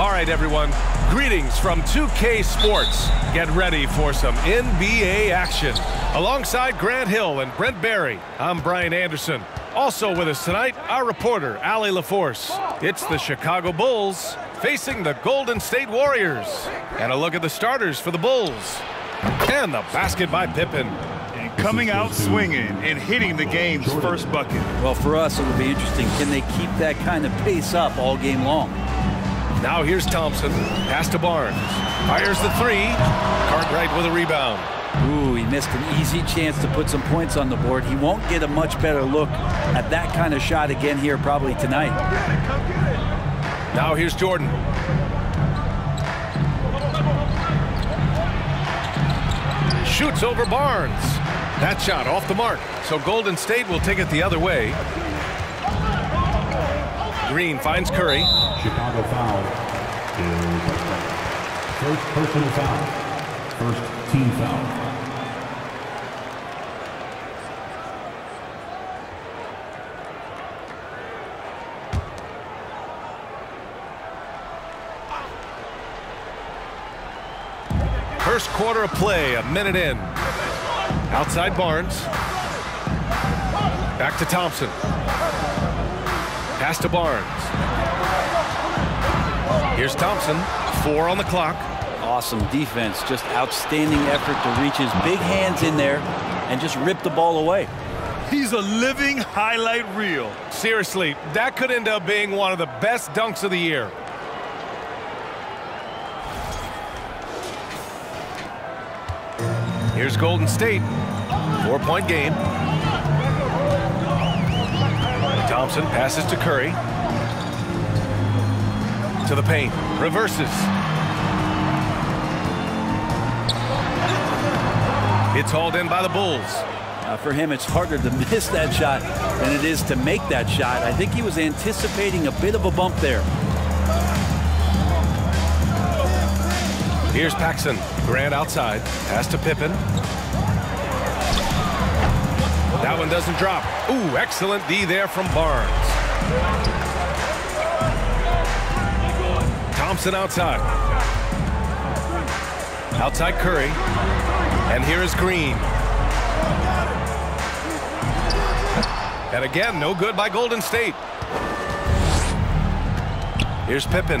All right, everyone. Greetings from 2K Sports. Get ready for some NBA action. Alongside Grant Hill and Brent Barry, I'm Brian Anderson. Also with us tonight, our reporter, Allie LaForce. It's the Chicago Bulls facing the Golden State Warriors. And a look at the starters for the Bulls. And the basket by Pippen. And coming out swinging and hitting the game's first bucket. Well, for us, it'll be interesting. Can they keep that kind of pace up all game long? Now here's Thompson. Pass to Barnes. Fires the three. Cartwright with a rebound. Ooh, he missed an easy chance to put some points on the board. He won't get a much better look at that kind of shot again here probably tonight. Now here's Jordan. Shoots over Barnes. That shot off the mark. So Golden State will take it the other way. Green finds Curry. Chicago foul. First personal foul. First team foul. First quarter of play, a minute in. Outside Barnes. Back to Thompson. Pass to Barnes. Here's Thompson. Four on the clock. Awesome defense. Just outstanding effort to reach his big hands in there and just rip the ball away. He's a living highlight reel. Seriously, that could end up being one of the best dunks of the year. Here's Golden State. Four-point game. Thompson passes to Curry. To the paint. Reverses. It's hauled in by the Bulls. Uh, for him, it's harder to miss that shot than it is to make that shot. I think he was anticipating a bit of a bump there. Here's Paxson. Grant outside. Pass to Pippen. One doesn't drop. Ooh, excellent D there from Barnes. Thompson outside. Outside Curry. And here is Green. And again, no good by Golden State. Here's Pippen.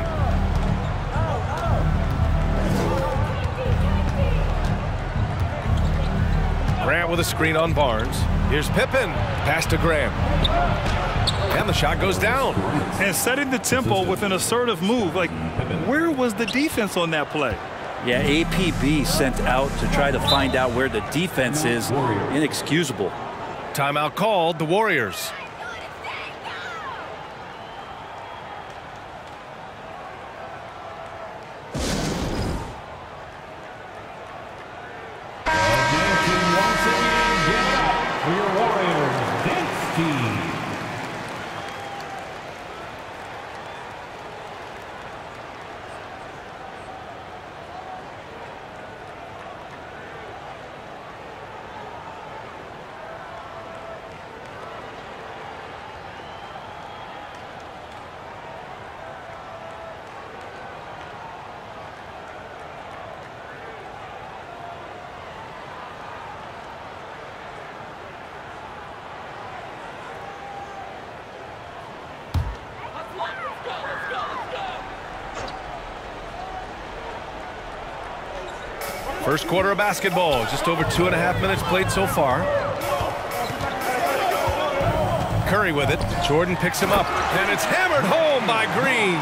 Grant with a screen on Barnes. Here's Pippen. Pass to Grant. And the shot goes down. And setting the tempo with an assertive move. Like, where was the defense on that play? Yeah, APB sent out to try to find out where the defense is. Inexcusable. Timeout called the Warriors. First quarter of basketball. Just over two and a half minutes played so far. Curry with it. Jordan picks him up. And it's hammered home by Green.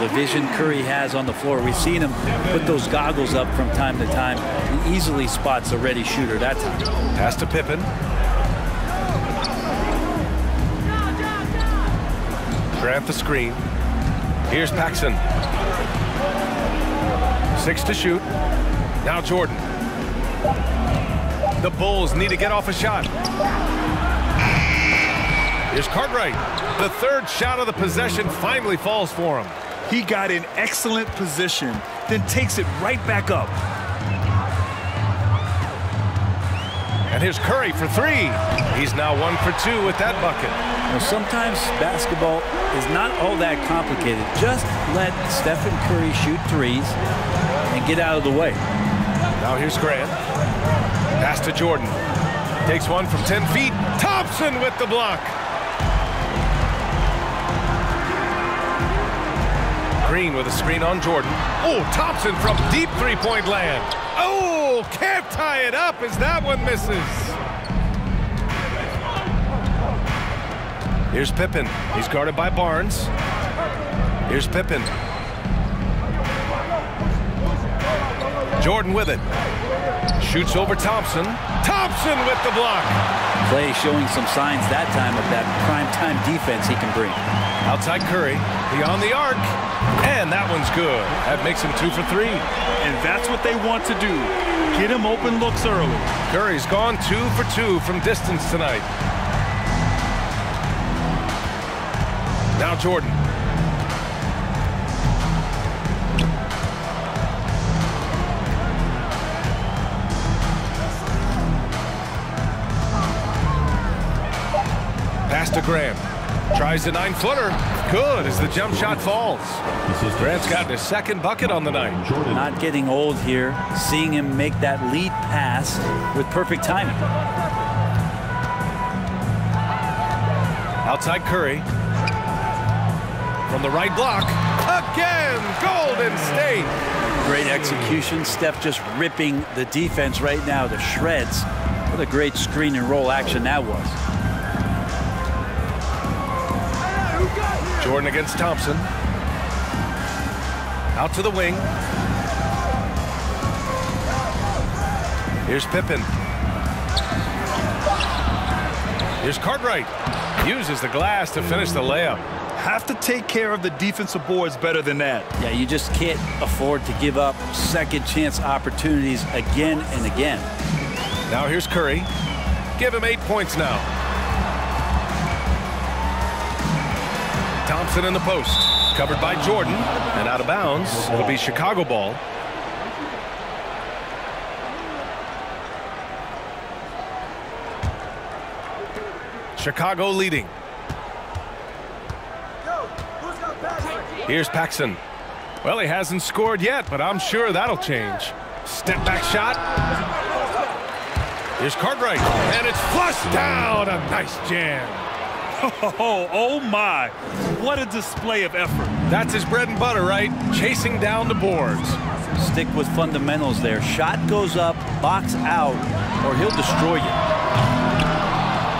The vision Curry has on the floor. We've seen him put those goggles up from time to time. He easily spots a ready shooter that time. Pass to Pippen. Grant the screen. Here's Paxson. Six to shoot. Now Jordan. The Bulls need to get off a shot. Here's Cartwright. The third shot of the possession finally falls for him. He got in excellent position, then takes it right back up. And here's Curry for three. He's now one for two with that bucket. Well, sometimes basketball is not all that complicated. Just let Stephen Curry shoot threes and get out of the way. Now here's Grant. Pass to Jordan. Takes one from 10 feet. Thompson with the block. Green with a screen on Jordan. Oh, Thompson from deep three-point land. Oh, can't tie it up as that one misses. Here's Pippen. He's guarded by Barnes. Here's Pippen. Jordan with it. Shoots over Thompson. Thompson with the block. Klay showing some signs that time of that prime time defense he can bring. Outside Curry. Beyond the arc. And that one's good. That makes him two for three. And that's what they want to do. Get him open looks early. Curry's gone two for two from distance tonight. Now Jordan. To Grant. Tries the nine-footer. Good as the jump shot falls. Grant's got his second bucket on the night. Not getting old here, seeing him make that lead pass with perfect timing. Outside Curry. From the right block. Again, Golden State. Great execution. Steph just ripping the defense right now to shreds. What a great screen and roll action that was. Jordan against Thompson. Out to the wing. Here's Pippen. Here's Cartwright. Uses the glass to finish the layup. Have to take care of the defensive boards better than that. Yeah, you just can't afford to give up second chance opportunities again and again. Now here's Curry. Give him eight points now. Thompson in the post. Covered by Jordan. And out of bounds. It'll be Chicago ball. Chicago leading. Here's Paxson. Well, he hasn't scored yet, but I'm sure that'll change. Step back shot. Here's Cartwright, and it's flushed down. A nice jam. Oh, oh my. What a display of effort. That's his bread and butter, right? Chasing down the boards. Stick with fundamentals there. Shot goes up, box out, or he'll destroy you.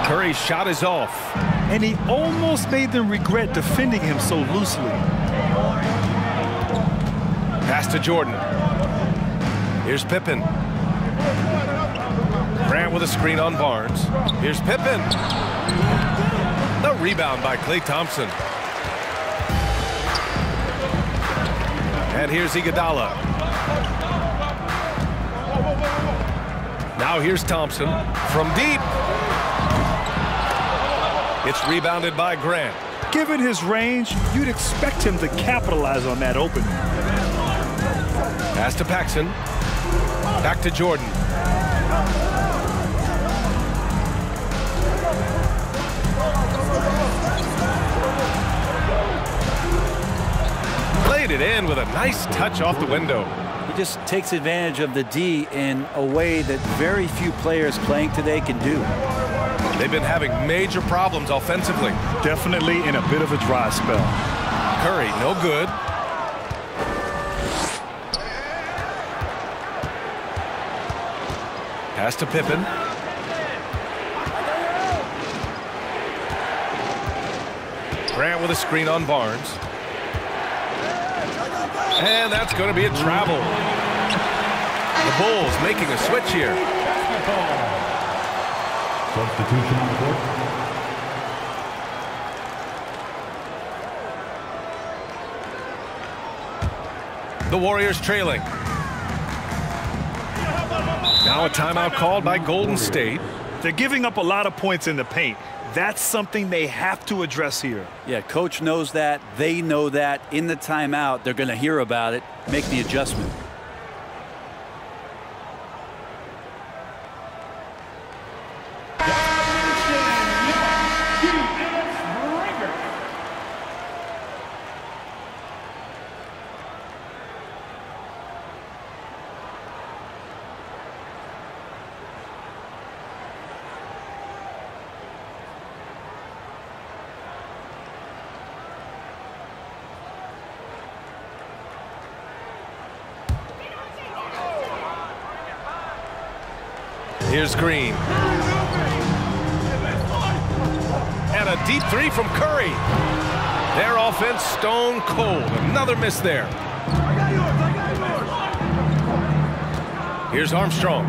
Curry's shot is off. And he almost made them regret defending him so loosely. Pass to Jordan. Here's Pippen. Grant with a screen on Barnes. Here's Pippen. The rebound by Klay Thompson. And here's Iguodala. Now here's Thompson from deep. It's rebounded by Grant. Given his range, you'd expect him to capitalize on that opening. Pass to Paxson. Back to Jordan. It in with a nice touch off the window. He just takes advantage of the D in a way that very few players playing today can do. They've been having major problems offensively. Definitely in a bit of a dry spell. Curry, no good. Pass to Pippen. Grant with a screen on Barnes. And that's going to be a travel. The Bulls making a switch here. Substitution on the court. The Warriors trailing. Now a timeout called by Golden State. They're giving up a lot of points in the paint. That's something they have to address here. Yeah, coach knows that. They know that. In the timeout, they're going to hear about it, make the adjustment. Here's Green. And a deep three from Curry. Their offense stone cold. Another miss there. Here's Armstrong.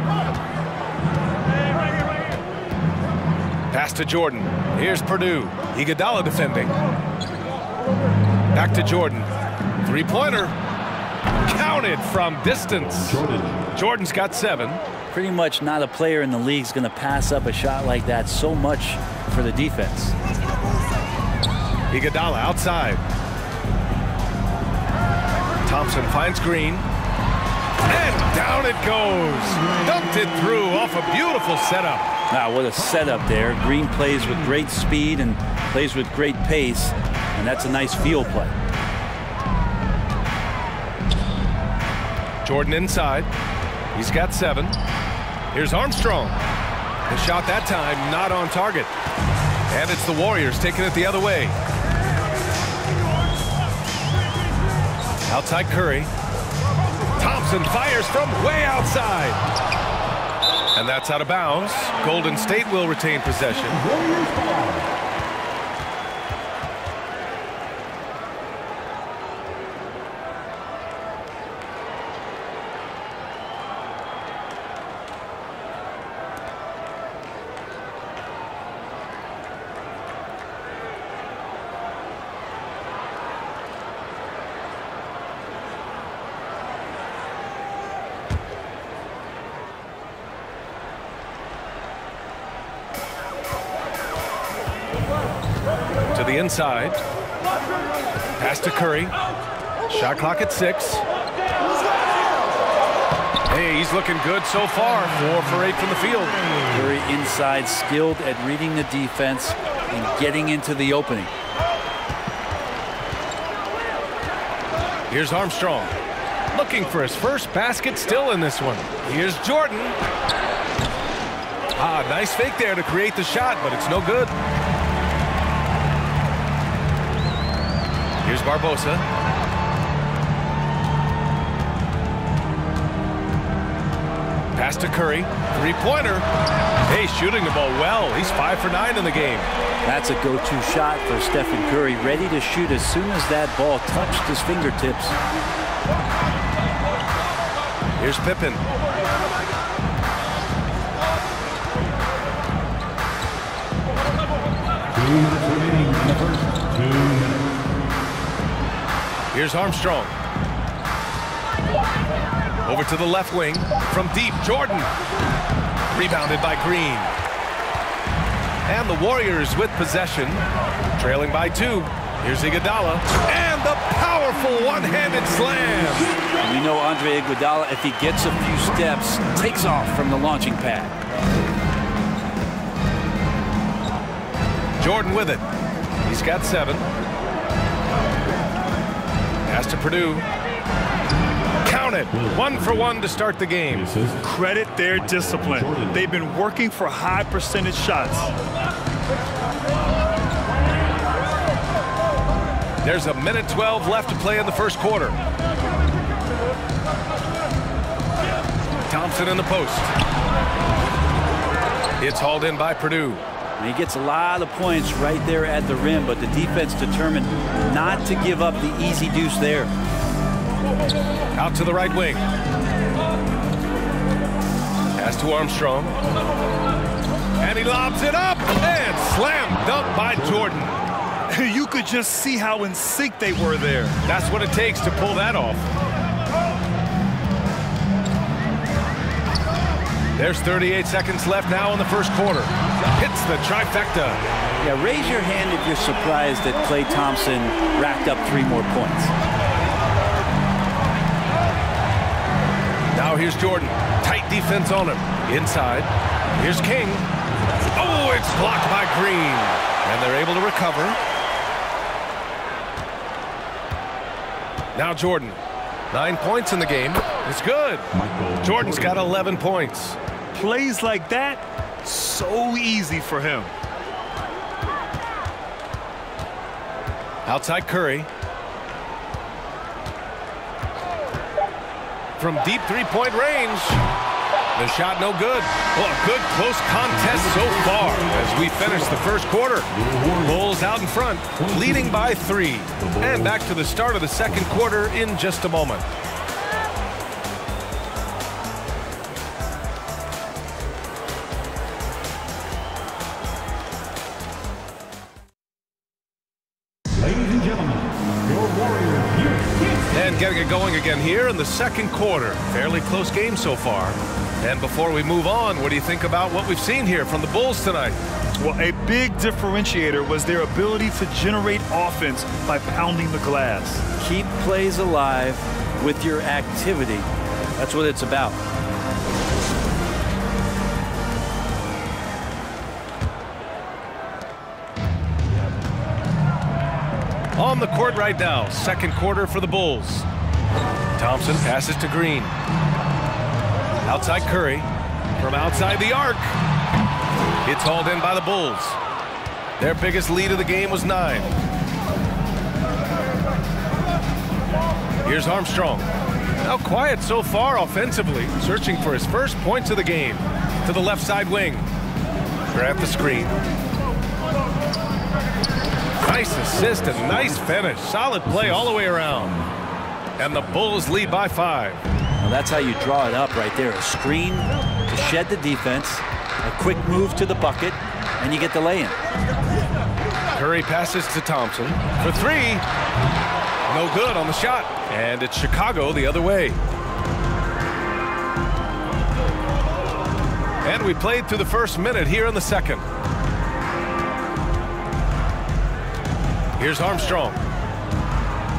Pass to Jordan. Here's Perdue. Iguodala defending. Back to Jordan. Three-pointer. Counted from distance. Jordan. Jordan's got seven. Pretty much not a player in the league is going to pass up a shot like that so much for the defense. Iguodala outside. Thompson finds Green. And down it goes. Dumped it through off a beautiful setup. Wow, what a setup there. Green plays with great speed and plays with great pace, and that's a nice field play. Jordan inside. He's got seven. Here's Armstrong. The shot that time not on target. And it's the Warriors taking it the other way. Outside Curry. Thompson fires from way outside. And that's out of bounds. Golden State will retain possession. The inside. Pass to Curry. Shot clock at six. Hey, he's looking good so far. Four for eight from the field. Very inside, skilled at reading the defense and getting into the opening. Here's Armstrong. Looking for his first basket still in this one. Here's Jordan. Ah, nice fake there to create the shot, but it's no good. Here's Barbosa. Pass to Curry. Three-pointer. Hey, shooting the ball well. He's five for nine in the game. That's a go-to shot for Stephen Curry, ready to shoot as soon as that ball touched his fingertips. Here's Pippen. Two minutes Here's Armstrong. Over to the left wing. From deep, Jordan. Rebounded by Green. And the Warriors with possession. Trailing by two. Here's Iguodala. And the powerful one-handed slam. And you know Andre Iguodala, if he gets a few steps, takes off from the launching pad. Jordan with it. He's got seven. Perdue. Count it. One for one to start the game. Credit their discipline. They've been working for high percentage shots. There's a minute 12 left to play in the first quarter. Thompson in the post. It's hauled in by Perdue. And he gets a lot of points right there at the rim, but the defense determined not to give up the easy deuce there. Out to the right wing. Pass to Armstrong. And he lobs it up and slam dunk by Jordan. You could just see how in sync they were there. That's what it takes to pull that off. There's 38 seconds left now in the first quarter. Hits the trifecta. Yeah, raise your hand if you're surprised that Klay Thompson racked up three more points. Now here's Jordan. Tight defense on him. Inside. Here's King. Oh, it's blocked by Green. And they're able to recover. Now Jordan. Nine points in the game. It's good. Michael Jordan's got 11 points. Plays like that, so easy for him. Outside Curry. From deep three-point range. The shot no good. Well, a good close contest so far as we finish the first quarter. Bulls out in front, leading by three. And back to the start of the second quarter in just a moment. Again here in the second quarter. Fairly close game so far. And before we move on, what do you think about what we've seen here from the Bulls tonight? Well, a big differentiator was their ability to generate offense by pounding the glass. Keep plays alive with your activity. That's what it's about. On the court right now, second quarter for the Bulls. Thompson passes to Green. Outside Curry. From outside the arc. It's hauled in by the Bulls. Their biggest lead of the game was nine. Here's Armstrong. Now quiet so far offensively, searching for his first points of the game. To the left side wing. Grant the screen. Nice assist and nice finish. Solid play all the way around. And the Bulls lead by five. Well, that's how you draw it up right there. A screen to shed the defense, a quick move to the bucket, and you get the lay-in. Curry passes to Thompson for three. No good on the shot. And it's Chicago the other way. And we played through the first minute here in the second. Here's Armstrong.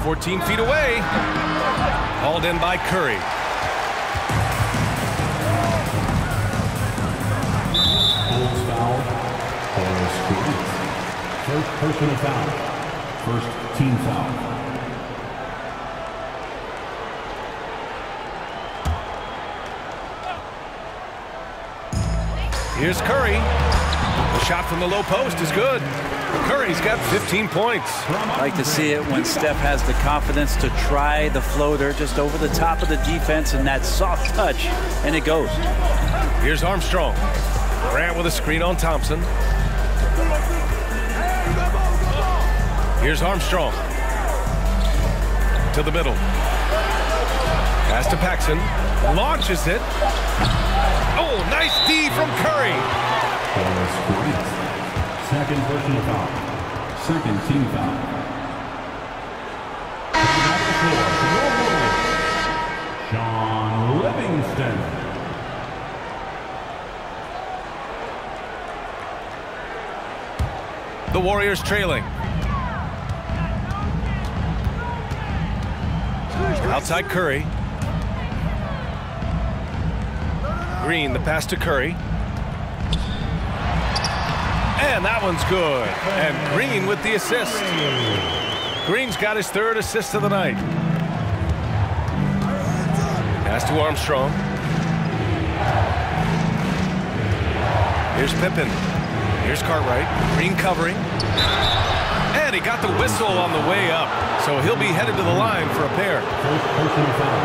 14 feet away. Hauled in by Curry. Bulls foul. Horace Grant. First personal foul. First team foul. Here's Curry. The shot from the low post is good. Curry's got 15 points. I like to see it when Steph has the confidence to try the floater just over the top of the defense and that soft touch, and it goes. Here's Armstrong. Grant with a screen on Thompson. Here's Armstrong. To the middle. Pass to Paxson. Launches it. Oh, nice D from Curry. Second personal foul. Second team foul. Shaun Livingston. The Warriors trailing. Outside Curry. Green, the pass to Curry. And that one's good. And Green with the assist. Green's got his third assist of the night. Pass to Armstrong. Here's Pippen. Here's Cartwright. Green covering. And he got the whistle on the way up. So he'll be headed to the line for a pair.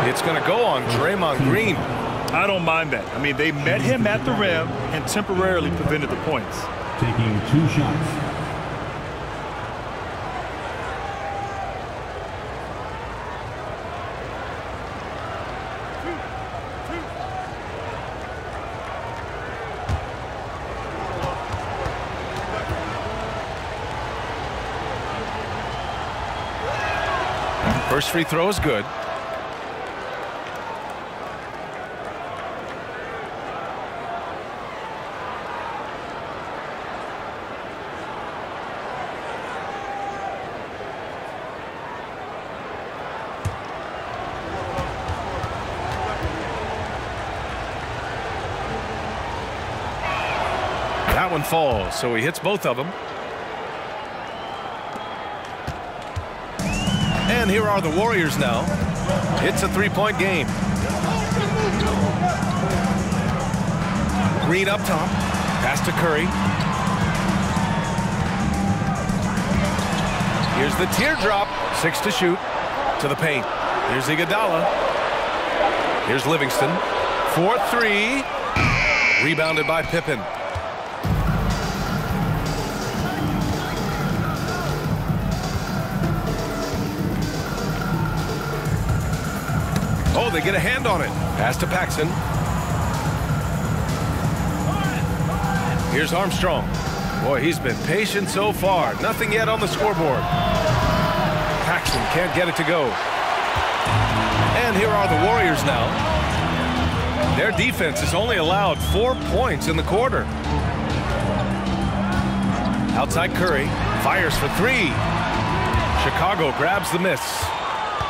It's going to go on Draymond Green. I don't mind that. I mean, they met him at the rim and temporarily prevented the points. Taking two shots. First free throw is good. Falls, so he hits both of them. And here are the Warriors now. It's a three-point game. Green up top. Pass to Curry. Here's the teardrop. Six to shoot. To the paint. Here's Iguodala. Here's Livingston. 4-3. Rebounded by Pippen. Oh, they get a hand on it. Pass to Paxson. Here's Armstrong. Boy, he's been patient so far. Nothing yet on the scoreboard. Paxson can't get it to go. And here are the Warriors now. Their defense has only allowed four points in the quarter. Outside Curry. Fires for three. Chicago grabs the miss.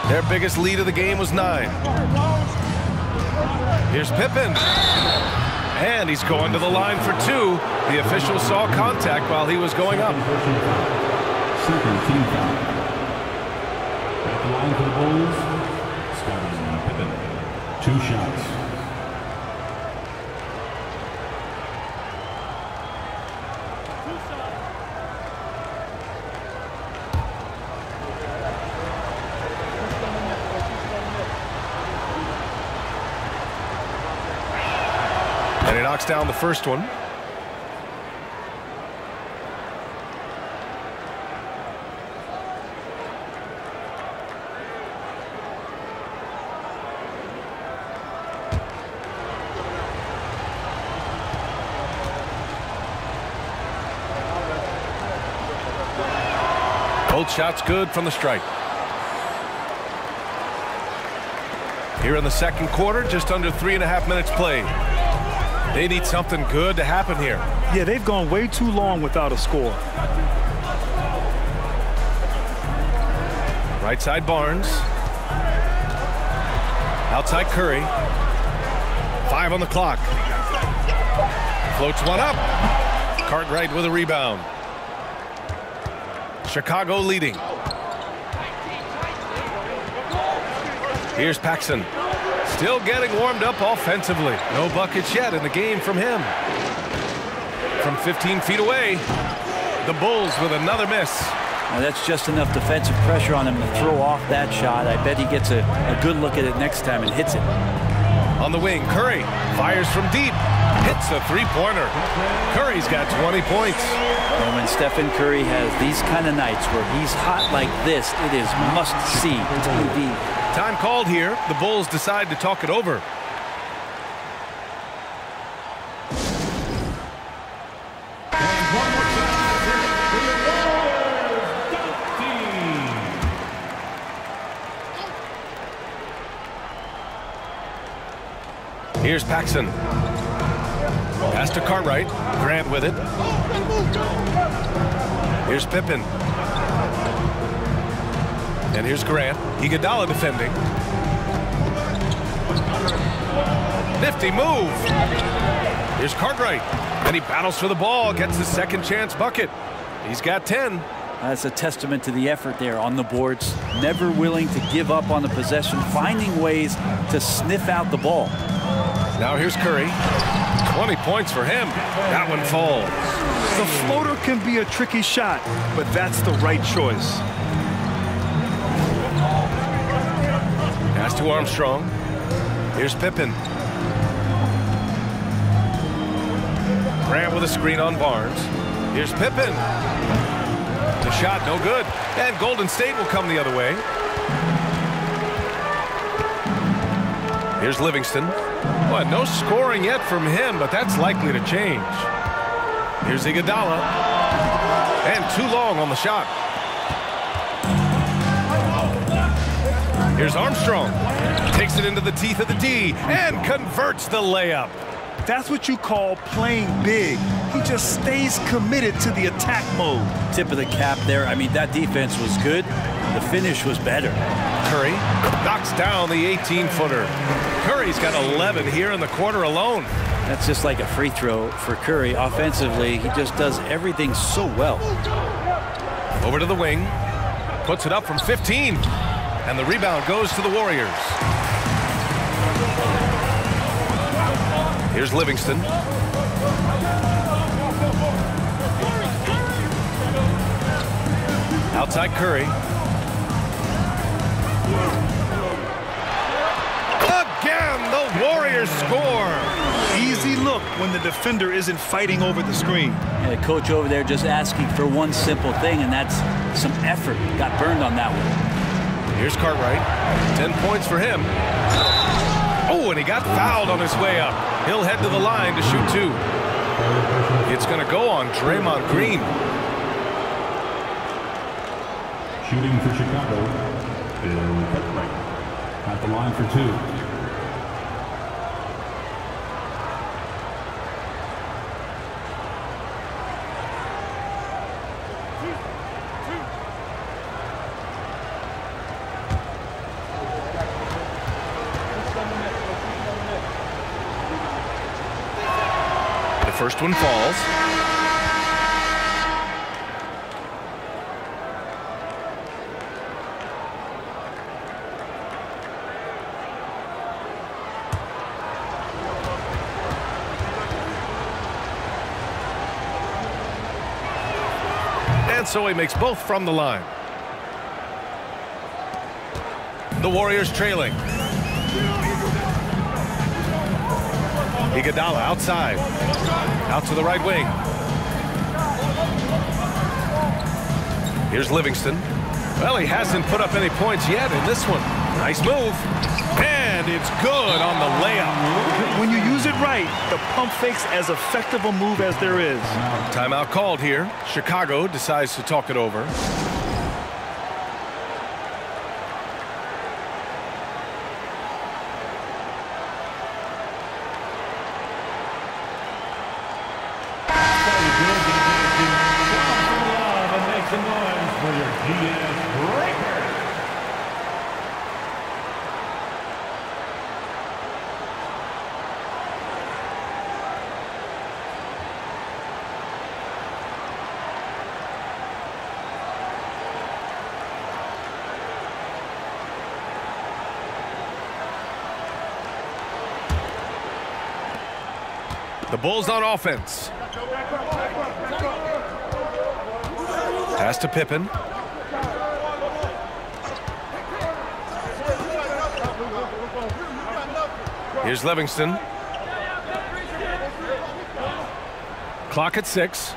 Their biggest lead of the game was nine. Here's Pippen. And he's going to the line for two. The official saw contact while he was going up. Second team foul. At the line for the Bulls, Scottie Pippen. Two shots. And he knocks down the first one. Both shots good from the strike. Here in the second quarter, just under three and a half minutes played. They need something good to happen here. Yeah, they've gone way too long without a score. Right side Barnes. Outside Curry. Five on the clock. Floats one up. Cartwright with a rebound. Chicago leading. Here's Paxson. Still getting warmed up offensively. No buckets yet in the game from him. From 15 feet away, the Bulls with another miss. Now that's just enough defensive pressure on him to throw off that shot. I bet he gets a, a good look at it next time and hits it. On the wing, Curry fires from deep. Hits a three-pointer. Curry's got 20 points. And when Stephen Curry has these kind of nights where he's hot like this, it is must-see TV. Time called here. The Bulls decide to talk it over. Here's Paxson. Pass to Cartwright. Grant with it. Here's Pippen. And here's Grant. Iguodala defending. Nifty move. Here's Cartwright. And he battles for the ball, gets the second chance bucket. He's got 10. That's a testament to the effort there on the boards. Never willing to give up on the possession, finding ways to sniff out the ball. Now here's Curry. 20 points for him. That one falls. The floater can be a tricky shot, but that's the right choice. To Armstrong. Here's Pippen. Grant with a screen on Barnes. Here's Pippen. The shot no good. And Golden State will come the other way. Here's Livingston. Boy, no scoring yet from him, but that's likely to change. Here's Iguodala. And too long on the shot. Here's Armstrong. Takes it into the teeth of the D and converts the layup. That's what you call playing big. He just stays committed to the attack mode. Tip of the cap there. I mean, that defense was good. The finish was better. Curry knocks down the 18-footer. Curry's got 11 here in the quarter alone. That's just like a free throw for Curry. Offensively, he just does everything so well. Over to the wing. Puts it up from 15. And the rebound goes to the Warriors. Here's Livingston. Outside Curry. Again, the Warriors score. easy look when the defender isn't fighting over the screen. And the coach over there just asking for one simple thing, and that's some effort. Got burned on that one. Here's Cartwright. 10 points for him. Oh, and he got fouled on his way up. He'll head to the line to shoot two. It's going to go on Draymond Green. Shooting for Chicago, Bill Cartwright. At the line for two. First one falls. And so he makes both from the line. The Warriors trailing. Iguodala outside. Out to the right wing. Here's Livingston. Well, he hasn't put up any points yet in this one. Nice move. And it's good on the layup. When you use it right, the pump fake's as effective a move as there is. Timeout called here. Chicago decides to talk it over. The Bulls on offense. Pass to Pippen. Here's Livingston. Clock at six.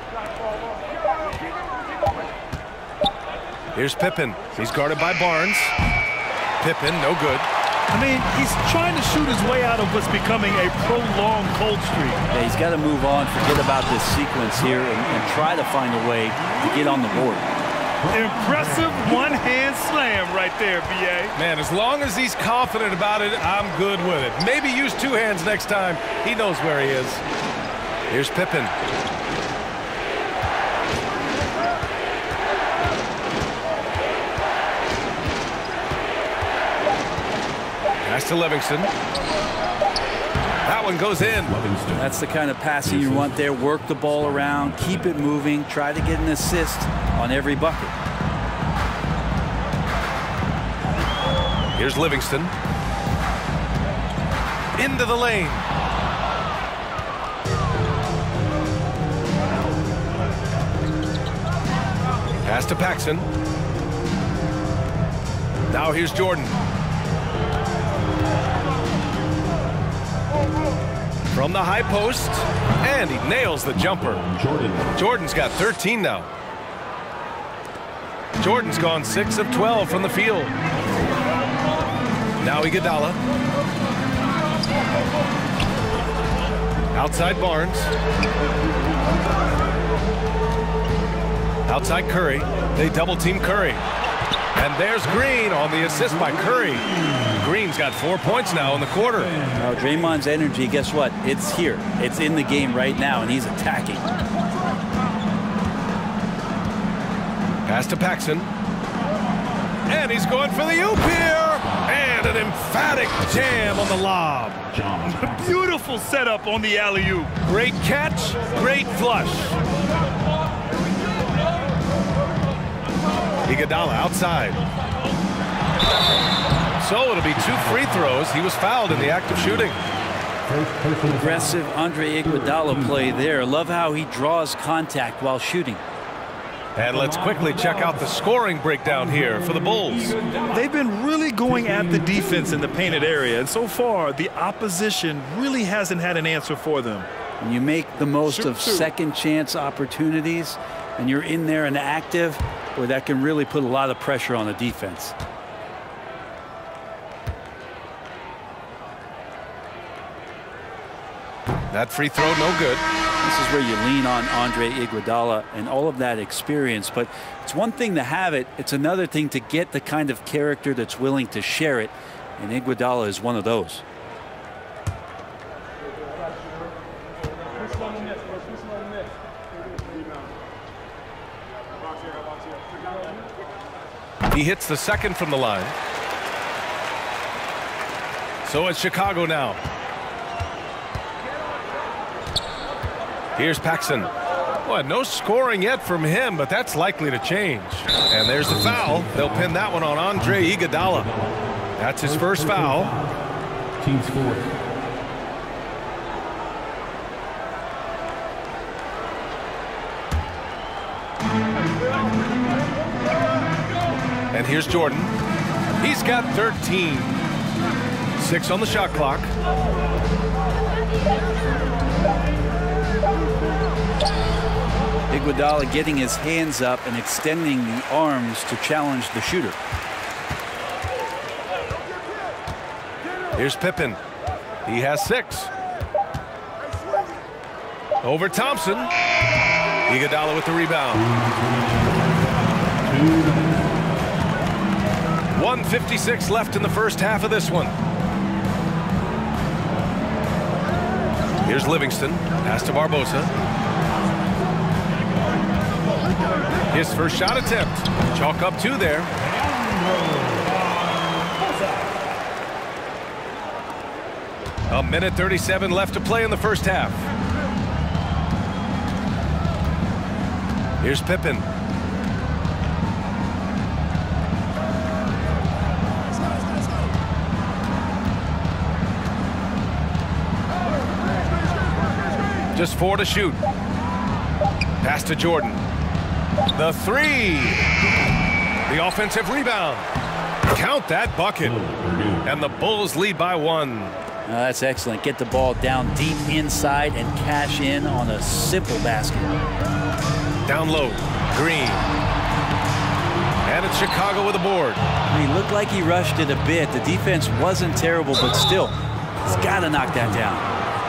Here's Pippen. He's guarded by Barnes. Pippen, no good. I mean, he's trying to shoot his way out of what's becoming a prolonged cold streak. Yeah, he's got to move on, forget about this sequence here, and, and try to find a way to get on the board. Impressive one-hand slam right there, B.A. Man, as long as he's confident about it, I'm good with it. Maybe use two hands next time. He knows where he is. Here's Pippen. To Livingston. That one goes in. Livingston. That's the kind of passing you want there. Work the ball around, keep it moving, try to get an assist on every bucket. Here's Livingston. Into the lane. Pass to Paxson. Now here's Jordan. From the high post, and he nails the jumper. Jordan. Jordan's got 13 now. Jordan's gone 6 of 12 from the field. Now Iguodala. Outside Barnes. Outside Curry. They double team Curry. And there's Green on the assist by Curry. Green's got four points now in the quarter. Now, Draymond's energy, guess what? It's here. It's in the game right now, and he's attacking. Pass to Paxson. And he's going for the oop here. And an emphatic jam on the lob. John. Beautiful setup on the alley-oop. Great catch, great flush. Iguodala outside. So it'll be two free throws. He was fouled in the act of shooting. Aggressive Andre Iguodala play there. Love how he draws contact while shooting. And let's quickly check out the scoring breakdown here for the Bulls. They've been really going at the defense in the painted area, and so far the opposition really hasn't had an answer for them. When you make the most of second chance opportunities and you're in there and active, boy, that can really put a lot of pressure on the defense. That free throw, no good. This is where you lean on Andre Iguodala and all of that experience. But it's one thing to have it. It's another thing to get the kind of character that's willing to share it. And Iguodala is one of those. He hits the second from the line. So it's Chicago now. Here's Paxson. Boy, no scoring yet from him, but that's likely to change. And there's the foul. They'll pin that one on Andre Iguodala. That's his first foul. Team's fourth. And here's Jordan. He's got 13. Six on the shot clock. Iguodala getting his hands up and extending the arms to challenge the shooter. Here's Pippen. He has six. Over Thompson. Iguodala with the rebound. 156 left in the first half of this one. Here's Livingston. Pass to Barbosa. His first shot attempt. Chalk up two there. A minute 37 left to play in the first half. Here's Pippen. Just four to shoot. Pass to Jordan. The three. The offensive rebound. Count that bucket. And the Bulls lead by one. Uh, that's excellent. Get the ball down deep inside and cash in on a simple basket. Down low. Green. And it's Chicago with a board. He looked like he rushed it a bit. The defense wasn't terrible, but still, he's got to knock that down.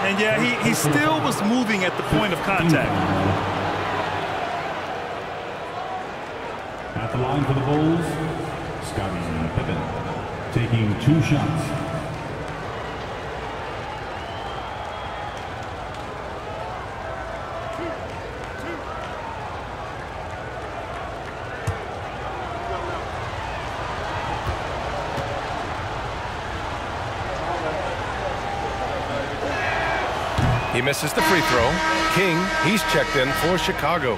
And yeah, he, he still was moving at the point of contact. At the line for the Bulls, Scottie Pippen taking two shots. He misses the free throw. King, he's checked in for Chicago.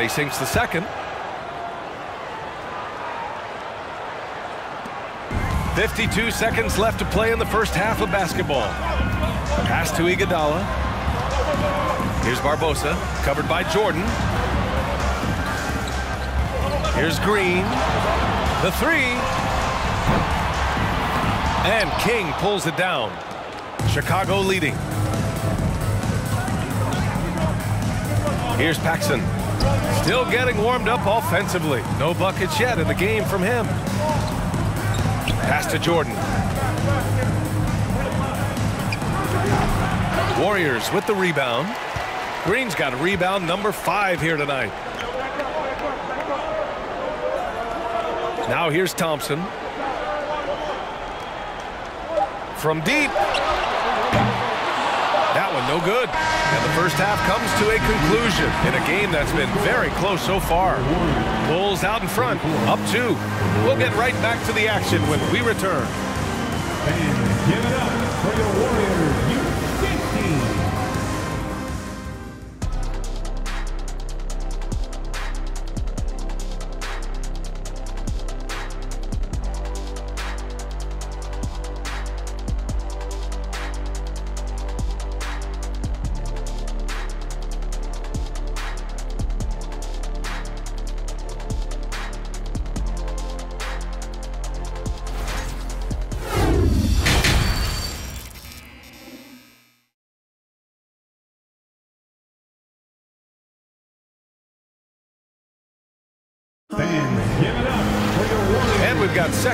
He sinks the second. Fifty-two seconds left to play in the first half of basketball. Pass to Iguodala. Here's Barbosa, covered by Jordan. Here's Green. The three. And King pulls it down. Chicago leading. Here's Paxson. Still getting warmed up offensively. No buckets yet in the game from him. Pass to Jordan. Warriors with the rebound. Green's got a rebound number five here tonight. Now here's Thompson. From deep. That one no good. And the first half comes to a conclusion in a game that's been very close so far. Bulls out in front, up two. We'll get right back to the action when we return. And give it up for your Warriors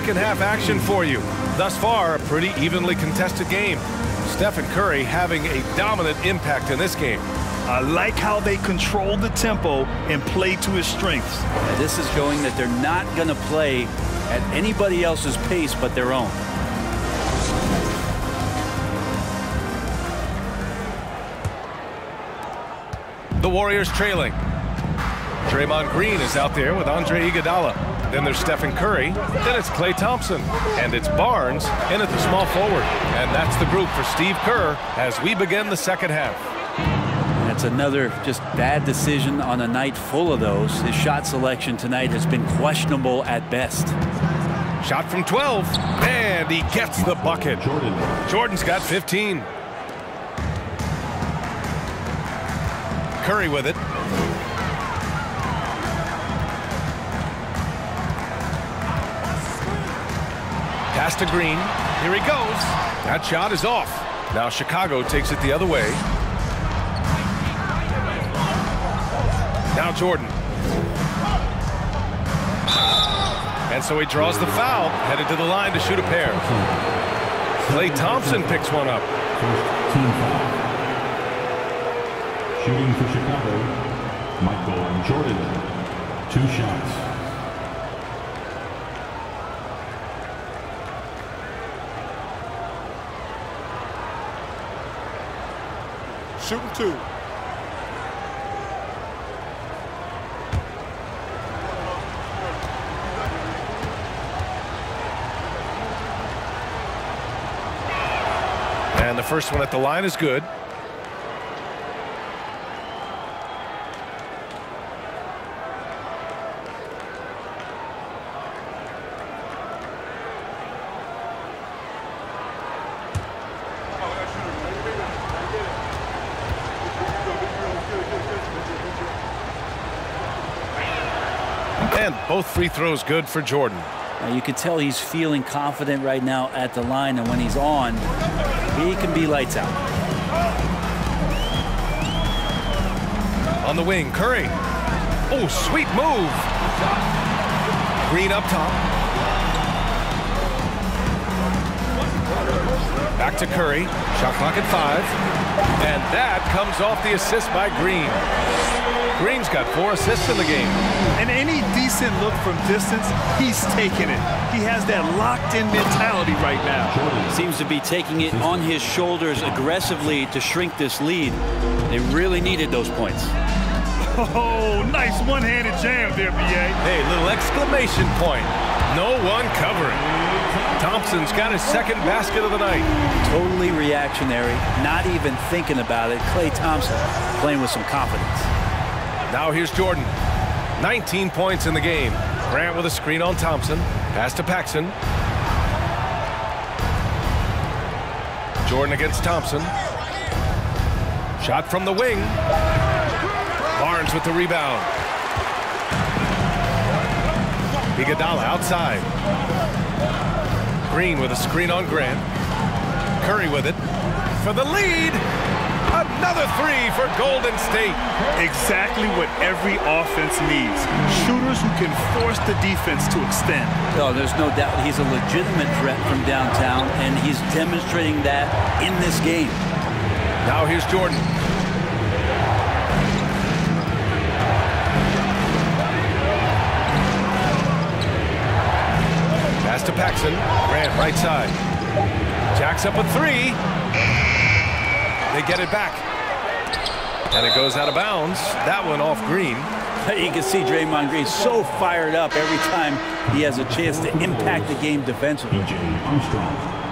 second half action for you. Thus far, a pretty evenly contested game. Stephen Curry having a dominant impact in this game. I like how they control the tempo and play to his strengths. And this is showing that they're not going to play at anybody else's pace but their own. The Warriors trailing. Draymond Green is out there with Andre Iguodala. Then there's Stephen Curry. Then it's Klay Thompson. And it's Barnes in at the small forward. And that's the group for Steve Kerr as we begin the second half. That's another just bad decision on a night full of those. His shot selection tonight has been questionable at best. Shot from 12. And he gets the bucket. Jordan. Jordan's got 15. Curry with it. Pass to Green. Here he goes. That shot is off. Now Chicago takes it the other way. Now Jordan. And so he draws the foul, headed to the line to shoot a pair. Klay Thompson picks one up. Shooting for Chicago, Michael Jordan. Two shots. Shooting two. And the first one at the line is good. And both free throws good for Jordan. Now you can tell he's feeling confident right now at the line, and when he's on, he can be lights out. On the wing, Curry. Oh, sweet move. Green up top. Back to Curry. Shot clock at five. And that comes off the assist by Green. Green's got four assists in the game. And any decent look from distance, he's taking it. He has that locked-in mentality right now. Seems to be taking it on his shoulders aggressively to shrink this lead. They really needed those points. Oh, nice one-handed jam there, B.A. Hey, little exclamation point. No one covering. Thompson's got his second basket of the night. Totally reactionary, not even thinking about it. Klay Thompson playing with some confidence. Now here's Jordan. 19 points in the game. Grant with a screen on Thompson. Pass to Paxson. Jordan against Thompson. Shot from the wing. Barnes with the rebound. Iguodala outside. Green with a screen on Grant. Curry with it. For the lead. Another three for Golden State. Exactly what every offense needs. Shooters who can force the defense to extend. Oh, there's no doubt he's a legitimate threat from downtown, and he's demonstrating that in this game. Now here's Jordan. To Paxson. Grant right side. Jacks up a three. They get it back. And it goes out of bounds. That one off Green. You can see Draymond Green so fired up every time he has a chance to impact the game defensively. B.J. Armstrong.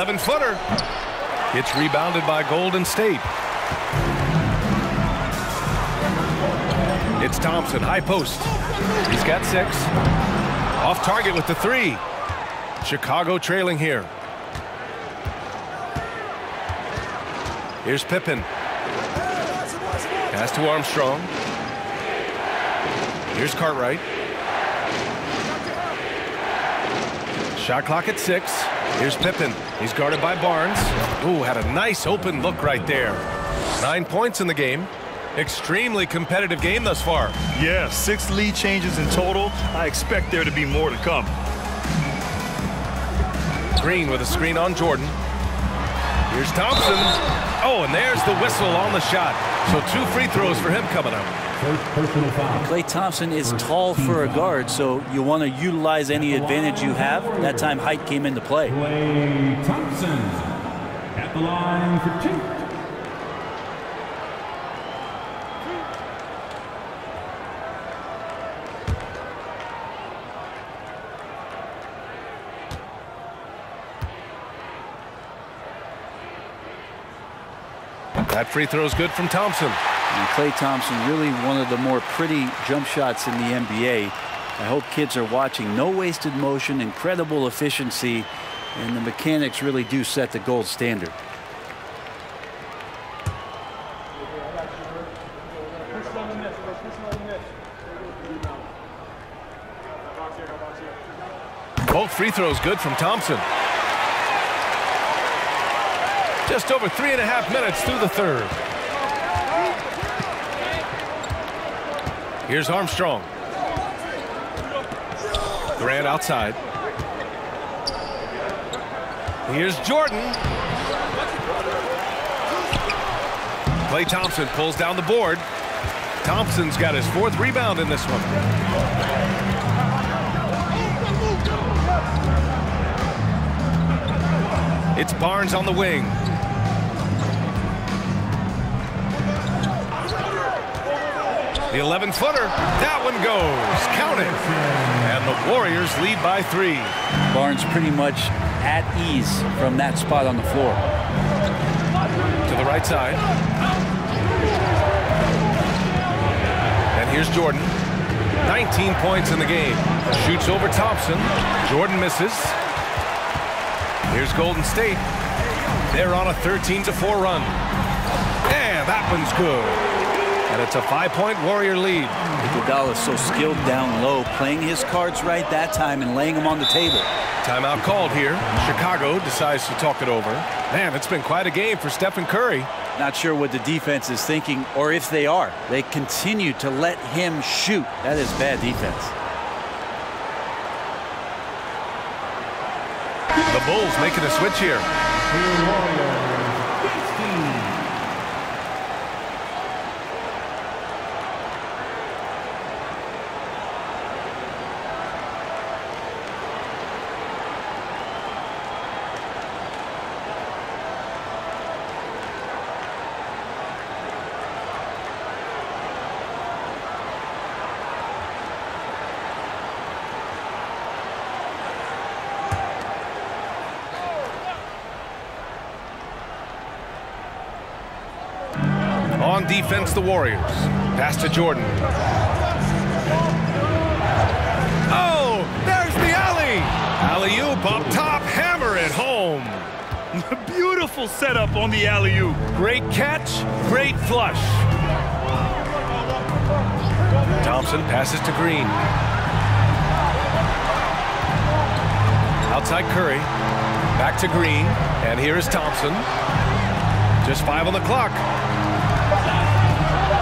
11-footer. It's rebounded by Golden State. It's Thompson, high post. He's got six. Off target with the three. Chicago trailing here. Here's Pippen. Pass to Armstrong. Here's Cartwright. Shot clock at six. Here's Pippen. He's guarded by Barnes. Ooh, had a nice open look right there. Nine points in the game. Extremely competitive game thus far. Yeah, six lead changes in total. I expect there to be more to come. Green with a screen on Jordan. Here's Thompson. Oh, and there's the whistle on the shot. So two free throws for him coming up. First personal foul. Klay Thompson is tall for a guard, so you want to utilize any advantage you have. That time height came into play. Klay Thompson at the line for two. That free throw is good from Thompson. And Klay Thompson, really one of the more pretty jump shots in the NBA. I hope kids are watching. No wasted motion, incredible efficiency, and the mechanics really do set the gold standard. Both free throws good from Thompson. Just over three and a half minutes through the third. Here's Armstrong. Durant outside. Here's Jordan. Klay Thompson pulls down the board. Thompson's got his fourth rebound in this one. It's Barnes on the wing. The 11 footer. That one goes. Count it. And the Warriors lead by three. Barnes pretty much at ease from that spot on the floor. To the right side. And here's Jordan. 19 points in the game. Shoots over Thompson. Jordan misses. Here's Golden State. They're on a 13 to 4 run. And that one's good. And it's a five-point Warrior lead. Iguodala is so skilled down low, playing his cards right that time and laying them on the table. Timeout called here. Chicago decides to talk it over. Man, it's been quite a game for Stephen Curry. Not sure what the defense is thinking, or if they are. They continue to let him shoot. That is bad defense. The Bulls making a switch here. On defense, the Warriors. Pass to Jordan. Oh, there's the alley. Alley-oop up top, hammer it home. Beautiful setup on the alley-oop. Great catch, great flush. Thompson passes to Green. Outside Curry. Back to Green. And here is Thompson. Just five on the clock.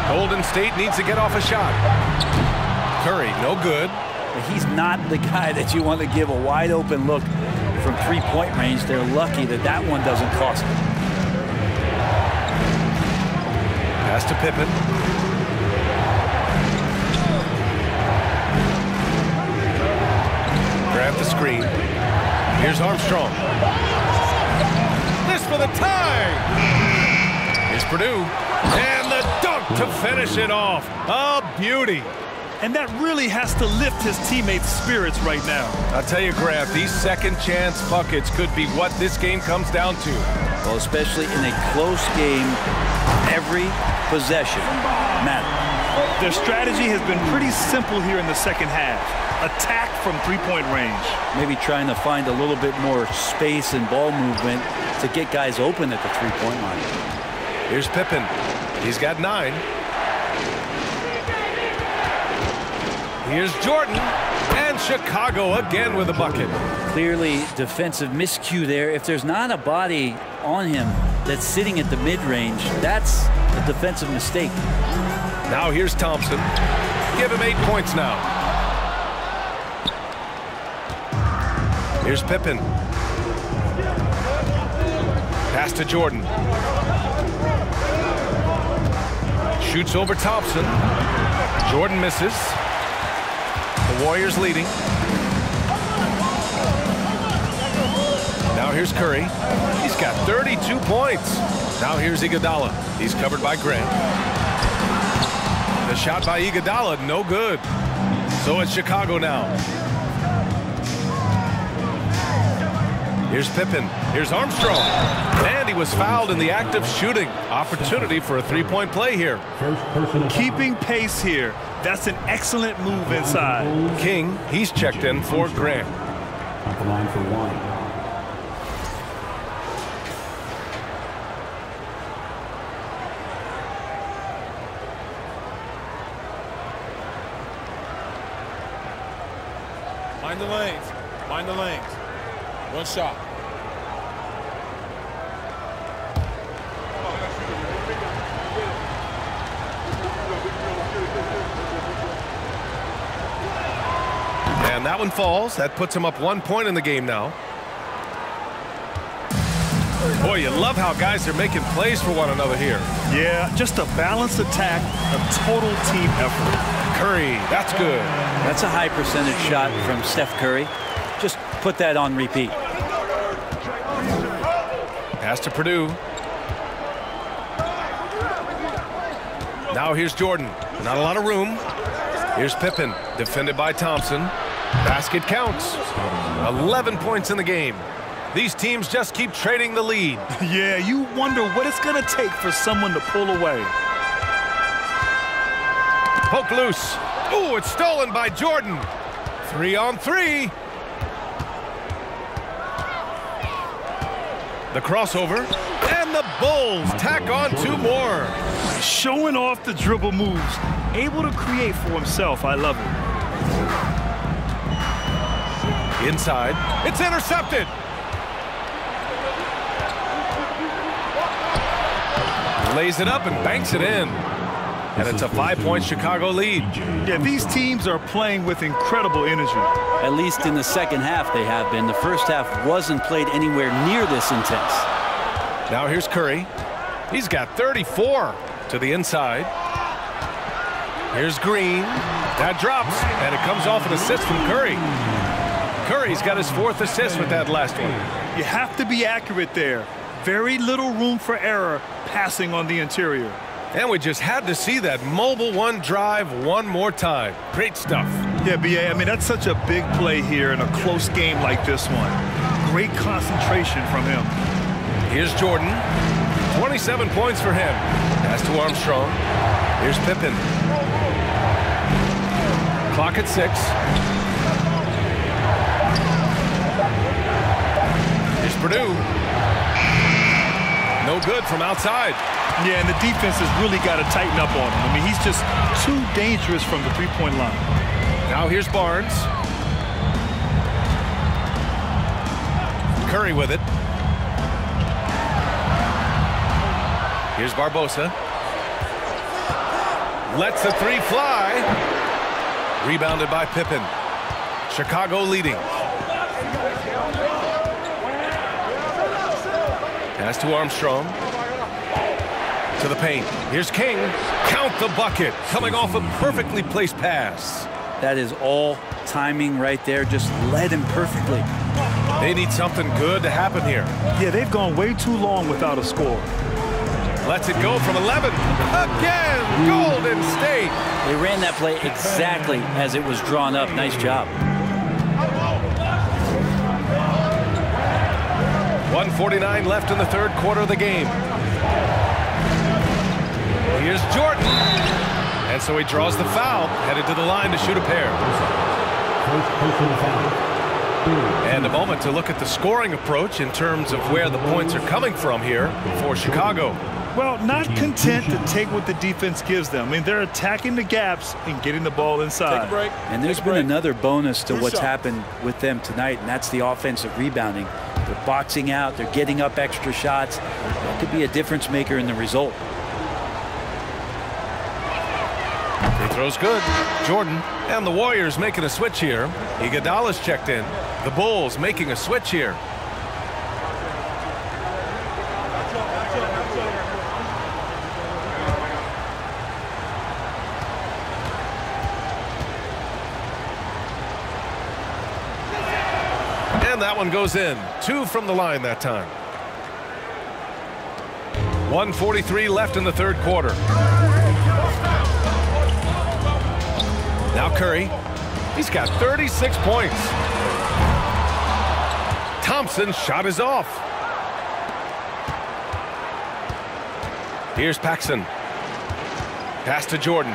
Golden State needs to get off a shot. Curry, no good. But he's not the guy that you want to give a wide open look from three-point range. They're lucky that that one doesn't cost them. Pass to Pippen. Grab the screen. Here's Armstrong. This for the tie. Here's Perdue. And the dunk to finish it off. A beauty. And that really has to lift his teammates' spirits right now. I'll tell you, Graf, these second chance buckets could be what this game comes down to. Well, especially in a close game, every possession matters. Their strategy has been pretty simple here in the second half. Attack from three-point range. Maybe trying to find a little bit more space and ball movement to get guys open at the three-point line. Here's Pippen. He's got nine. Here's Jordan. And Chicago again with a bucket. Clearly defensive miscue there. If there's not a body on him that's sitting at the mid-range, that's a defensive mistake. Now here's Thompson. Give him eight points now. Here's Pippen. Pass to Jordan. Shoots over Thompson. Jordan misses. The Warriors leading. Now here's Curry. He's got 32 points. Now here's Iguodala. He's covered by Grant. The shot by Iguodala, no good. So it's Chicago now. Here's Pippen. Here's Armstrong. And was fouled in the act of shooting. Opportunity for a three-point play here. First personal foul. Keeping pace here. That's an excellent move inside. King, he's checked in for Grant. At the line for one. Mind the lanes. Mind the lanes. One shot. And that one falls. That puts him up one point in the game now. Boy, you love how guys are making plays for one another here. Yeah, just a balanced attack, a total team effort. Curry, that's good. That's a high percentage shot from Steph Curry. Just put that on repeat. Pass to Perdue. Now here's Jordan. Not a lot of room. Here's Pippen, defended by Thompson. Basket counts. 11 points in the game. These teams just keep trading the lead. Yeah, you wonder what it's going to take for someone to pull away. Poke loose. Ooh, it's stolen by Jordan. Three on three. The crossover. And the Bulls tack on two more. Showing off the dribble moves, able to create for himself. I love it. Inside. It's intercepted. Lays it up and banks it in. And it's a five-point Chicago lead. Yeah, these teams are playing with incredible energy. At least in the second half they have been. The first half wasn't played anywhere near this intense. Now here's Curry. He's got 34 to the inside. Here's Green. That drops, and it comes off an assist from Curry. Curry's got his fourth assist with that last one. You have to be accurate there. Very little room for error passing on the interior. And we just had to see that mobile one drive one more time. Great stuff. Yeah, BA, I mean, that's such a big play here in a close game like this one. Great concentration from him. Here's Jordan. 27 points for him. Pass to Armstrong. Here's Pippen. Clock at six. Perdue. No good from outside. Yeah, and the defense has really got to tighten up on him. I mean, he's just too dangerous from the three-point line. Now here's Barnes. Curry with it. Here's Barbosa. Lets the three fly. Rebounded by Pippen. Chicago leading. Pass to Armstrong. To the paint. Here's King. Count the bucket. Coming off a perfectly placed pass. That is all timing right there. Just led him perfectly. They need something good to happen here. Yeah, they've gone way too long without a score. Lets it go from 11. Again, Golden State. They ran that play exactly as it was drawn up. Nice job. 149 left in the third quarter of the game. Here's Jordan. And so he draws the foul, headed to the line to shoot a pair. First personal foul. And a moment to look at the scoring approach in terms of where the points are coming from here for Chicago. Well, not content to take what the defense gives them. I mean, they're attacking the gaps and getting the ball Take a inside. break. And there's Take a been break. another bonus to Two what's shots. happened with them tonight, and that's the offensive rebounding. They're boxing out, they're getting up extra shots. That could be a difference maker in the result. Free throw's good. Jordan and the Warriors making a switch here. Iguodala's checked in. The Bulls making a switch here. And that one goes in. Two from the line that time. 143 left in the third quarter. Now Curry. He's got 36 points. Thompson's shot is off. Here's Paxson. Pass to Jordan.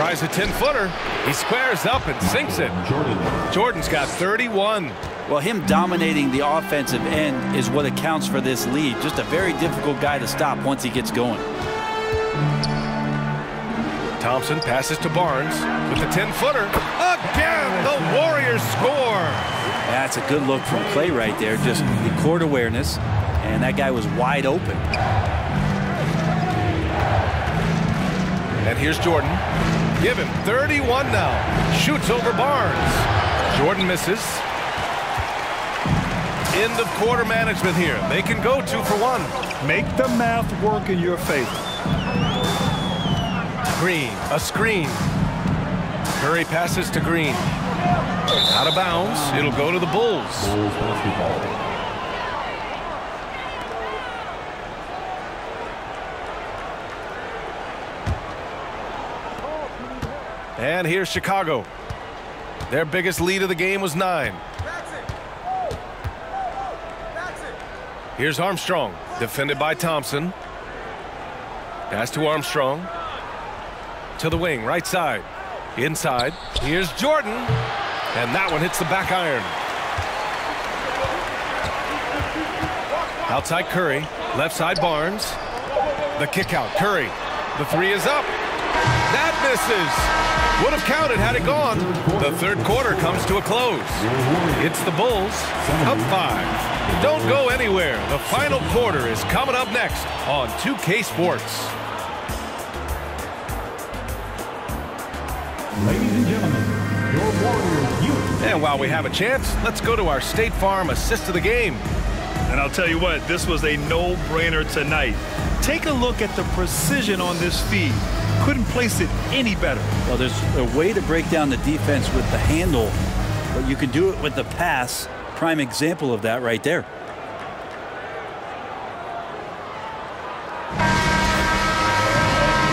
Tries a 10-footer. He squares up and sinks it. Jordan. Jordan's got 31. Well, him dominating the offensive end is what accounts for this lead. Just a very difficult guy to stop once he gets going. Thompson passes to Barnes with the 10-footer. Again, the Warriors score. That's a good look from Klay right there. Just the court awareness, and that guy was wide open. And here's Jordan. Give him 31 now. Shoots over Barnes. Jordan misses. End of quarter management here. They can go two for one. Make the math work in your favor. Green, a screen. Curry passes to Green. Out of bounds. It'll go to the Bulls. And here's Chicago. Their biggest lead of the game was nine. Here's Armstrong, defended by Thompson. Pass to Armstrong. To the wing, right side. Inside. Here's Jordan. And that one hits the back iron. Outside Curry. Left side Barnes. The kick out. Curry. The three is up. That misses. Would have counted had it gone. The third quarter comes to a close. It's the Bulls up five. Don't go anywhere. The final quarter is coming up next on 2K Sports. Ladies and gentlemen, your Warriors youth. And while we have a chance, let's go to our State Farm assist of the game. And I'll tell you what, this was a no-brainer tonight. Take a look at the precision on this feed. Couldn't place it any better. Well, there's a way to break down the defense with the handle, but you can do it with the pass. Prime example of that right there.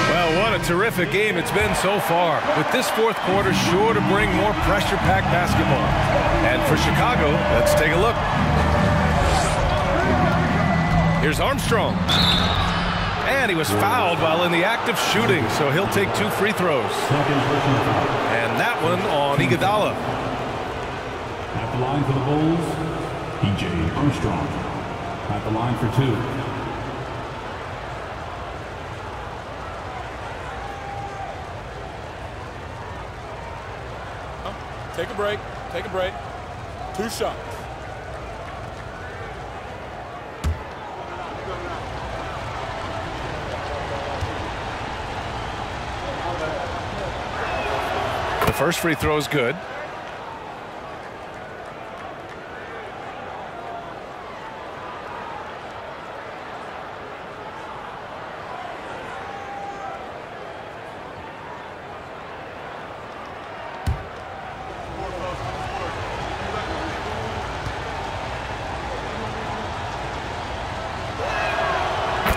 Well, what a terrific game it's been so far. With this fourth quarter sure to bring more pressure-packed basketball. And for Chicago, let's take a look. Here's Armstrong. And he was fouled while in the act of shooting, so he'll take two free throws. Second personal foul. And that one on Iguodala. At the line for the Bulls, BJ Armstrong. At the line for two. Take a break. Take a break. Two shots. First free throw is good.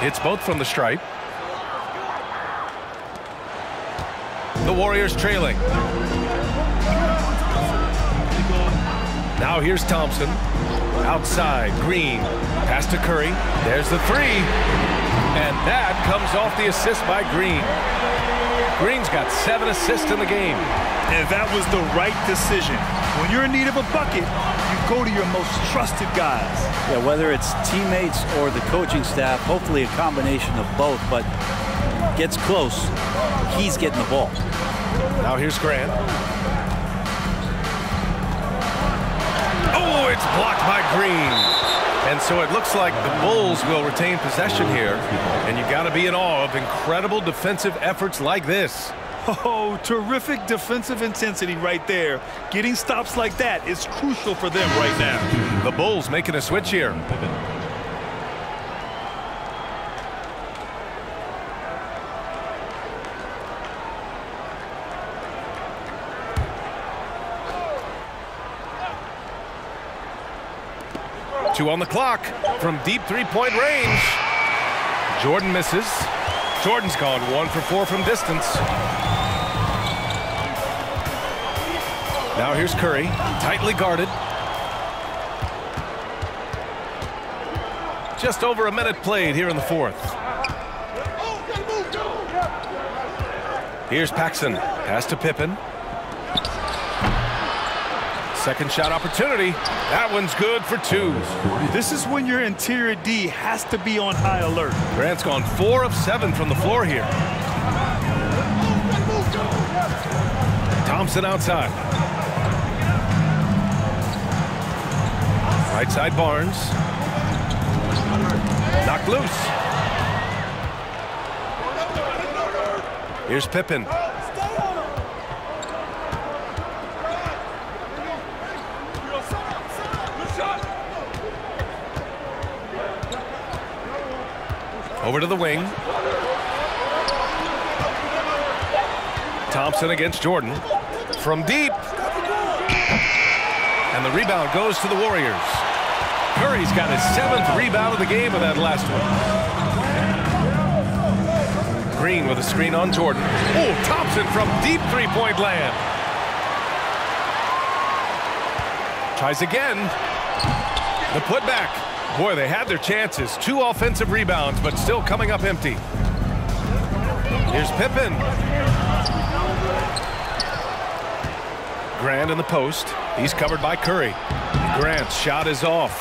It's both from the stripe. The Warriors trailing. Now here's Thompson. Outside, Green. Pass to Curry. There's the three. And that comes off the assist by Green. Green's got seven assists in the game. And that was the right decision. When you're in need of a bucket, you go to your most trusted guys. Yeah, whether it's teammates or the coaching staff, hopefully a combination of both, but gets close, he's getting the ball. Now here's Grant. Oh, it's blocked by Green. And so it looks like the Bulls will retain possession here. And you've got to be in awe of incredible defensive efforts like this. Oh, terrific defensive intensity right there. Getting stops like that is crucial for them right now. The Bulls making a switch here. Two on the clock from deep three-point range. Jordan misses. Jordan's gone one for four from distance. Now here's Curry, tightly guarded. Just over a minute played here in the fourth. Here's Paxson. Pass to Pippen. Second shot opportunity. That one's good for two. This is when your interior D has to be on high alert. Grant's gone four of seven from the floor here. Thompson outside. Right side Barnes. Knocked loose. Here's Pippen. Over to the wing. Thompson against Jordan. From deep. And the rebound goes to the Warriors. Curry's got his seventh rebound of the game with that last one. Green with a screen on Jordan. Oh, Thompson from deep three-point land. Tries again. The putback. Boy, they had their chances. Two offensive rebounds, but still coming up empty. Here's Pippen. Grant in the post. He's covered by Curry. Grant's shot is off.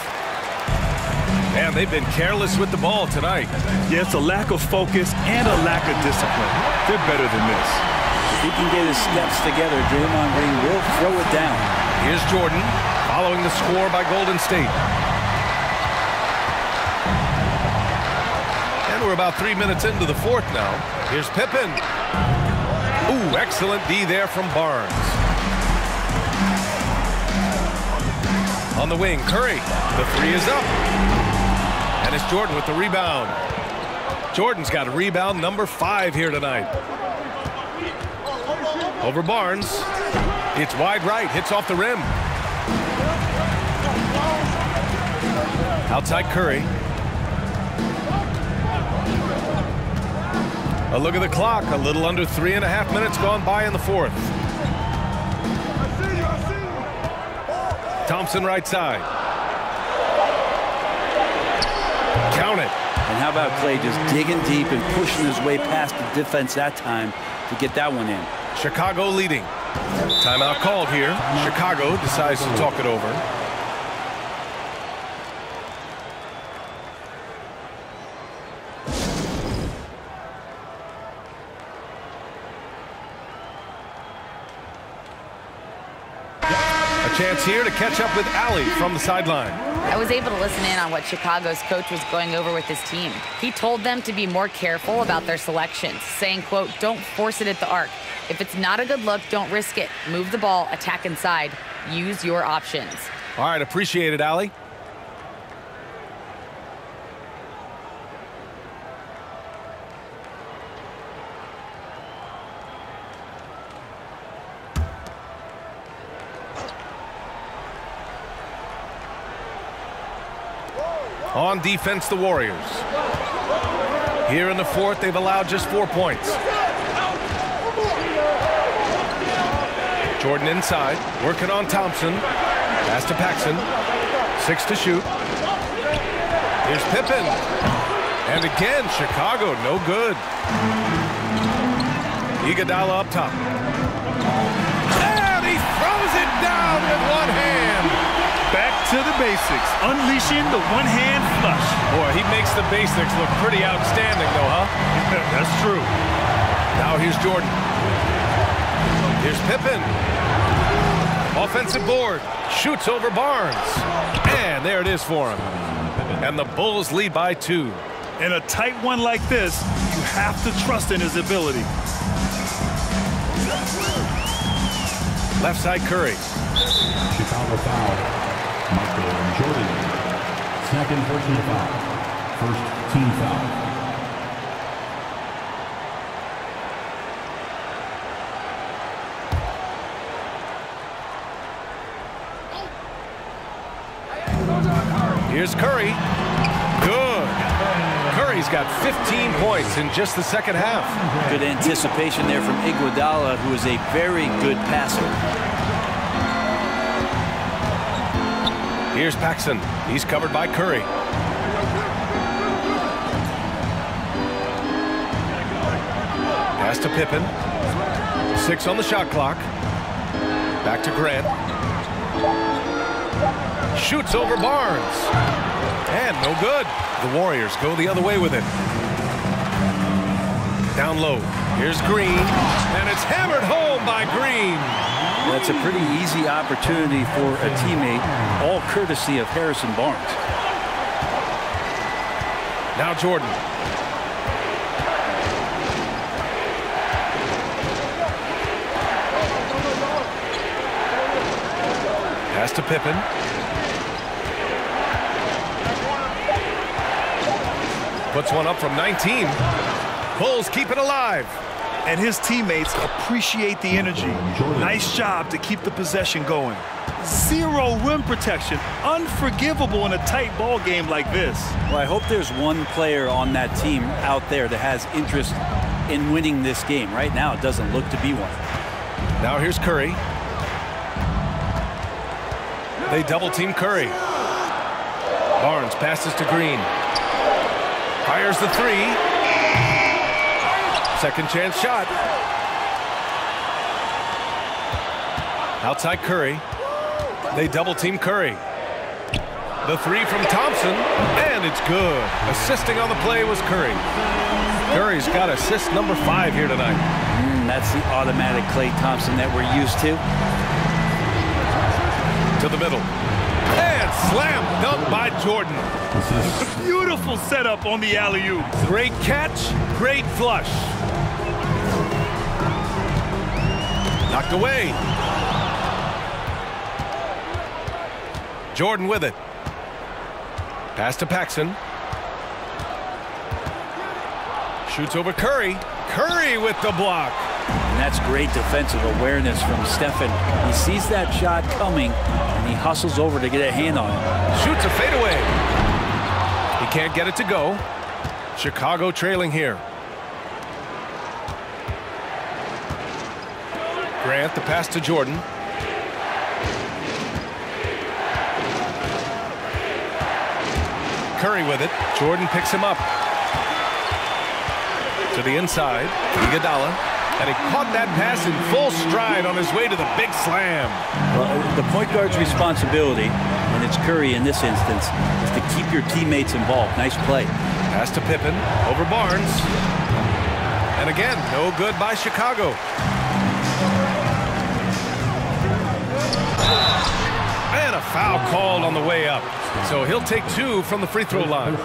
Man, they've been careless with the ball tonight. Yeah, it's a lack of focus and a lack of discipline. They're better than this. If he can get his steps together, Draymond Green will throw it down. Here's Jordan following the score by Golden State. We're about three minutes into the fourth now. Here's Pippen. Ooh, excellent D there from Barnes. On the wing, Curry. The three is up. And it's Jordan with the rebound. Jordan's got a rebound number five here tonight. Over Barnes. It's wide right, hits off the rim. Outside Curry. A look at the clock. A little under three and a half minutes gone by in the fourth. Thompson right side. Count it. And how about Klay just digging deep and pushing his way past the defense that time to get that one in. Chicago leading. Timeout called here. Chicago decides to talk it over. A chance here to catch up with Allie from the sideline. I was able to listen in on what Chicago's coach was going over with his team. He told them to be more careful about their selections, saying, quote, don't force it at the arc. If it's not a good look, don't risk it. Move the ball, attack inside. Use your options. All right, appreciate it, Allie. On defense, the Warriors. Here in the fourth, they've allowed just four points. Jordan inside, working on Thompson. Pass to Paxson. Six to shoot. Here's Pippen. And again, Chicago, no good. Iguodala up top. And he throws it down with one hand. Back to the basics, unleashing the one-hand flush. Boy, he makes the basics look pretty outstanding, though, huh? That's true. Now here's Jordan. Here's Pippen. Offensive board. Shoots over Barnes. And there it is for him. And the Bulls lead by two. In a tight one like this, you have to trust in his ability. Left side Curry. Chicago foul. Michael Jordan. Second personal foul. First team foul. Here's Curry. Good. Curry's got 15 points in just the second half. Good anticipation there from Iguodala, who is a very good passer. Here's Paxson. He's covered by Curry. Pass to Pippen. Six on the shot clock. Back to Grant. Shoots over Barnes. And no good. The Warriors go the other way with it. Down low. Here's Green. And it's hammered home by Green. That's a pretty easy opportunity for a teammate, all courtesy of Harrison Barnes. Now Jordan. Pass to Pippen. Puts one up from 19. Bulls keep it alive. And his teammates appreciate the energy. Nice job to keep the possession going. Zero rim protection. Unforgivable in a tight ball game like this. Well, I hope there's one player on that team out there that has interest in winning this game. Right now, it doesn't look to be one. Now here's Curry. They double team Curry. Barnes passes to Green. Fires the three. Second chance shot. Outside Curry. They double team Curry. The three from Thompson, and it's good. Assisting on the play was Curry. Curry's got assist number five here tonight. Mm, that's the automatic Klay Thompson that we're used to. To the middle. And slam dunk by Jordan. Beautiful setup on the alley-oop. Great catch, great flush. Knocked away. Jordan with it. Pass to Paxson. Shoots over Curry. Curry with the block. And that's great defensive awareness from Stephen. He sees that shot coming, and he hustles over to get a hand on it. Shoots a fadeaway. He can't get it to go. Chicago trailing here. Grant, the pass to Jordan. Curry with it. Jordan picks him up. To the inside. Iguodala. And he caught that pass in full stride on his way to the big slam. Well, uh, the point guard's responsibility, and it's Curry in this instance, is to keep your teammates involved. Nice play. Pass to Pippen. Over Barnes. And again, no good by Chicago. And a foul called on the way up. So he'll take two from the free throw line.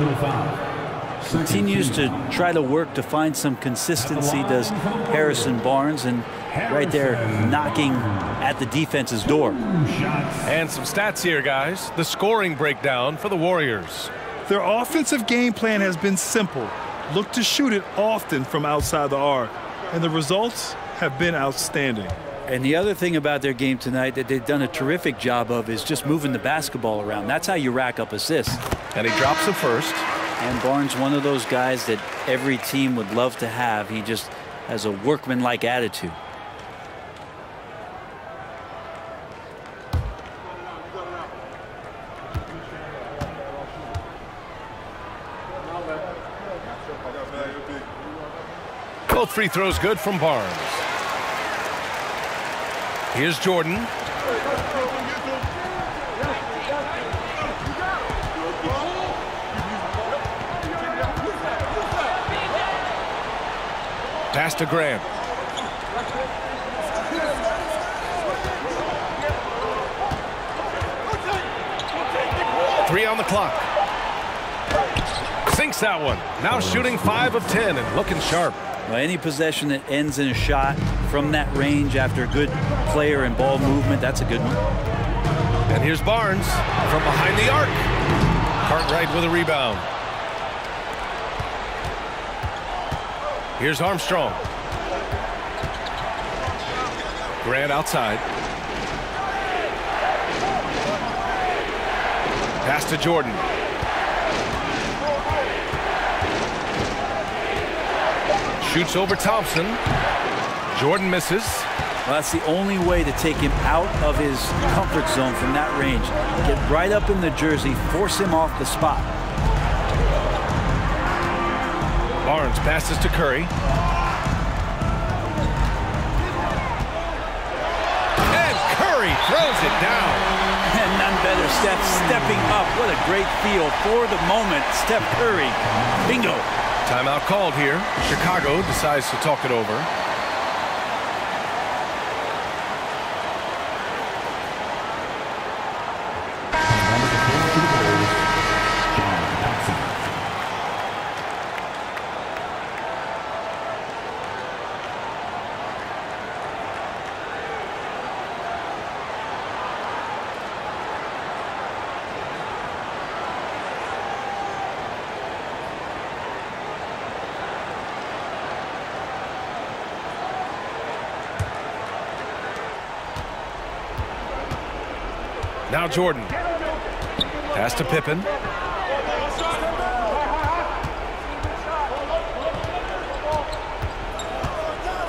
Continues to try to work to find some consistency, does Harrison Barnes, and right there knocking at the defense's door. And some stats here, guys. The scoring breakdown for the Warriors. Their offensive game plan has been simple. Look to shoot it often from outside the arc. And the results have been outstanding. And the other thing about their game tonight that they've done a terrific job of is just moving the basketball around. That's how you rack up assists. And he drops the first. And Barnes, one of those guys that every team would love to have. He just has a workmanlike attitude. Both free throws good from Barnes. Here's Jordan. Pass to Grant. Three on the clock. Sinks that one. Now shooting 5 of 10 and looking sharp. Well, any possession that ends in a shot from that range after a good player and ball movement, that's a good one. And here's Barnes from behind the arc. Cartwright with a rebound. Here's Armstrong. Grant outside. Pass to Jordan. Shoots over Thompson. Jordan misses. Well, that's the only way to take him out of his comfort zone from that range. Get right up in the jersey, force him off the spot. Barnes passes to Curry. And Curry throws it down. And none better, Steph stepping up. What a great feel for the moment. Steph Curry. Bingo. Timeout called here. Chicago decides to talk it over. Now Jordan. Pass to Pippen.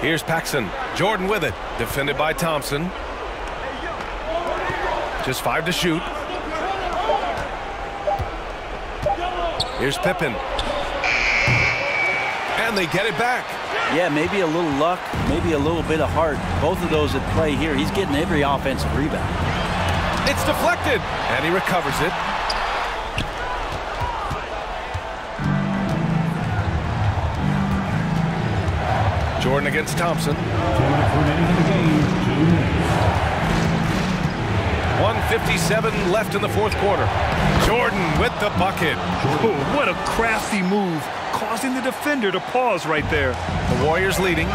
Here's Paxson. Jordan with it. Defended by Thompson. Just five to shoot. Here's Pippen. And they get it back. Yeah, maybe a little luck, maybe a little bit of heart. Both of those at play here. He's getting every offensive rebound. Deflected. And he recovers it. Jordan against Thompson. Two minutes remaining the game. 157 left in the fourth quarter. Jordan with the bucket. Oh, what a crafty move, causing the defender to pause right there. The Warriors leading.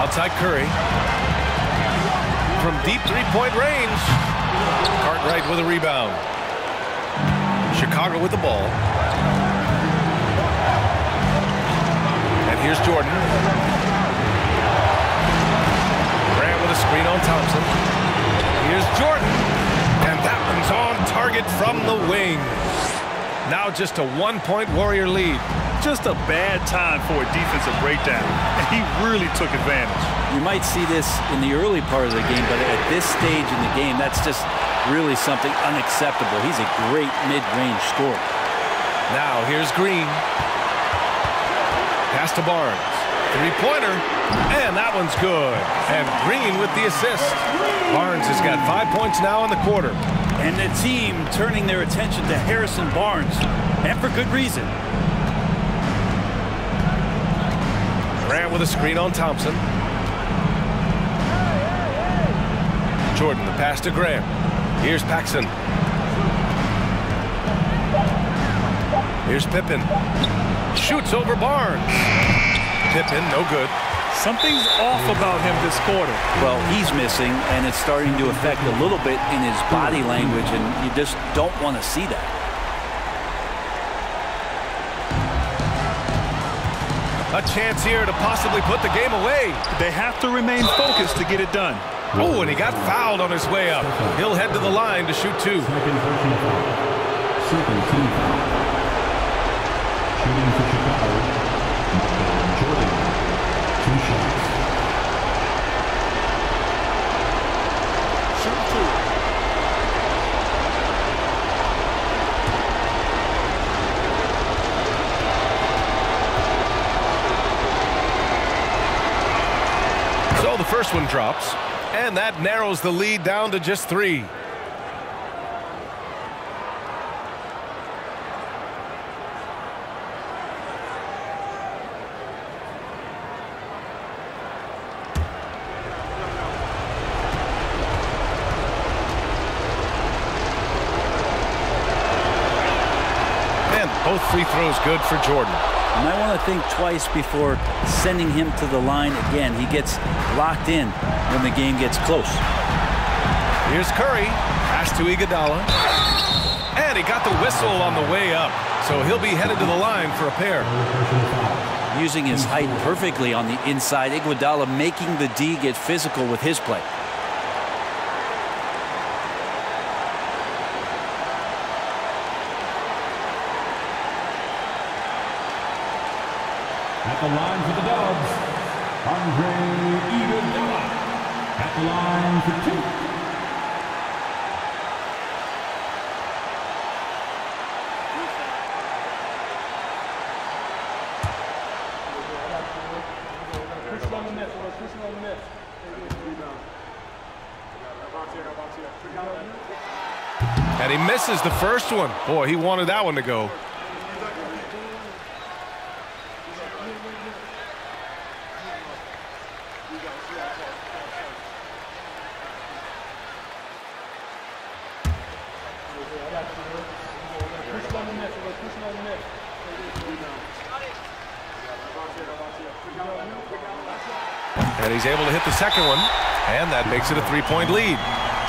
Outside Curry. From deep three-point range. Cartwright with a rebound. Chicago with the ball. And here's Jordan. Grant with a screen on Thompson. Here's Jordan. And that one's on target from the wing. Now just a one-point Warrior lead. Just a bad time for a defensive breakdown, and he really took advantage. You might see this in the early part of the game, but at this stage in the game, that's just really something unacceptable. He's a great mid-range scorer. Now here's Green. Pass to Barnes. Three-pointer. And that one's good. And Green with the assist. Barnes has got five points now in the quarter. And the team turning their attention to Harrison Barnes, and for good reason. With a screen on Thompson. Jordan, the pass to Grant. Here's Paxson. Here's Pippen. Shoots over Barnes. Pippen, no good. Something's off about him this quarter. Well, he's missing, and it's starting to affect a little bit in his body language, and you just don't want to see that. chance here to possibly put the game away. They have to remain focused to get it done. Oh, and he got fouled on his way up. He'll head to the line to shoot two. Second, first one drops, and that narrows the lead down to just three. And both free throws good for Jordan. You might want to think twice before sending him to the line again. He gets locked in when the game gets close. Here's Curry. Pass to Iguodala. And he got the whistle on the way up. So he'll be headed to the line for a pair. Using his height perfectly on the inside. Iguodala making the D get physical with his play. The line for the Dubs, Andre Iguodala. At the line for two. And he misses the first one. Boy, he wanted that one to go. Second one. And that makes it a three-point lead.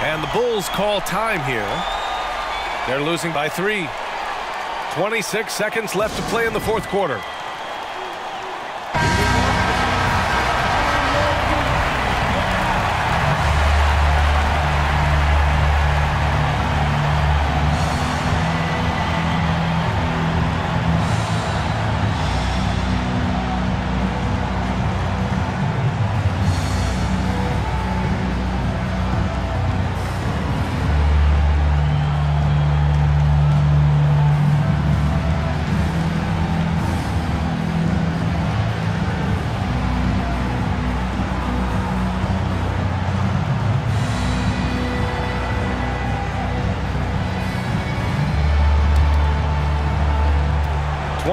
And the Bulls call time here. They're losing by three. 26 seconds left to play in the fourth quarter.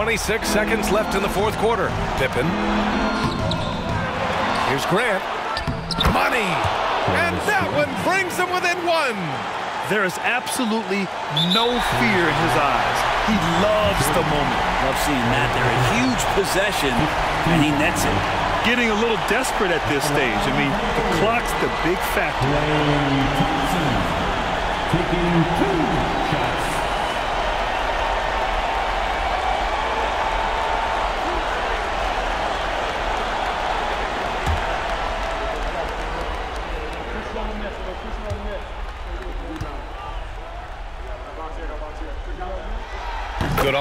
Twenty-six seconds left in the fourth quarter. Pippen. Here's Grant. Money. And that one brings them within one. There is absolutely no fear in his eyes. He loves the moment. Love seeing that. They're a huge possession, and he nets it. Getting a little desperate at this stage. I mean, the clock's the big factor. Taking two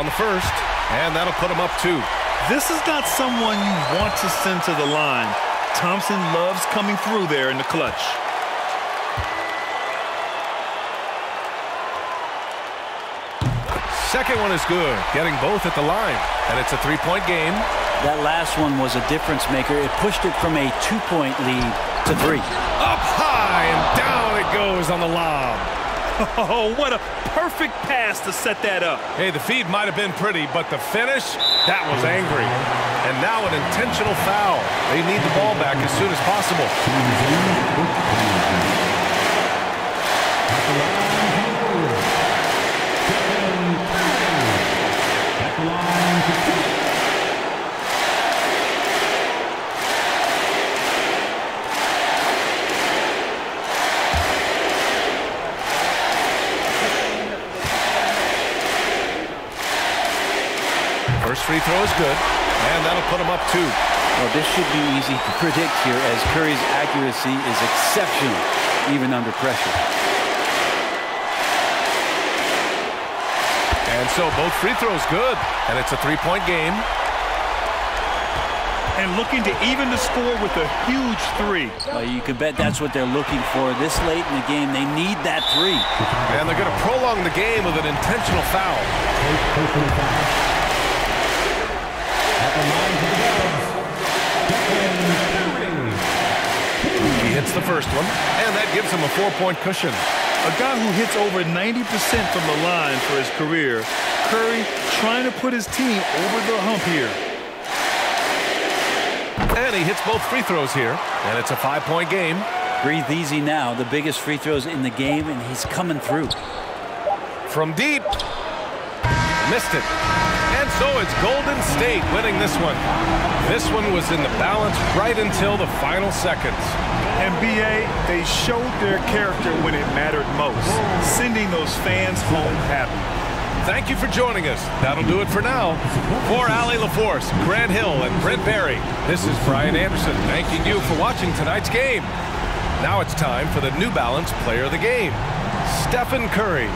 on the first. And that'll put him up two. This is not someone you want to send to the line. Thompson loves coming through there in the clutch. Second one is good. Getting both at the line. And it's a three-point game. That last one was a difference maker. It pushed it from a two-point lead to three. Up high and down it goes on the lob. Oh, what a perfect pass to set that up. Hey, the feed might have been pretty, but the finish, that was angry. And now an intentional foul. They need the ball back as soon as possible. First free is good, and that'll put him up two. Well, this should be easy to predict here as Curry's accuracy is exceptional, even under pressure. And so both free throws good, and it's a three-point game. And looking to even the score with a huge three. Well, you can bet that's what they're looking for. This late in the game, they need that three. And they're going to prolong the game with an intentional foul. Personal foul. At the line for the Dubs, Stephen Curry. He hits the first one, and that gives him a four-point cushion. A guy who hits over 90% from the line for his career, Curry trying to put his team over the hump here. And he hits both free throws here, and it's a five-point game. Breathe easy now. The biggest free throws in the game, and he's coming through. From deep. Missed it. So it's Golden State winning this one. This one was in the balance right until the final seconds. NBA, they showed their character when it mattered most, sending those fans home happy. Thank you for joining us. That'll do it for now. For Ali LaForce, Grant Hill, and Brent Barry, this is Brian Anderson thanking you for watching tonight's game. Now it's time for the New Balance Player of the Game, Stephen Curry.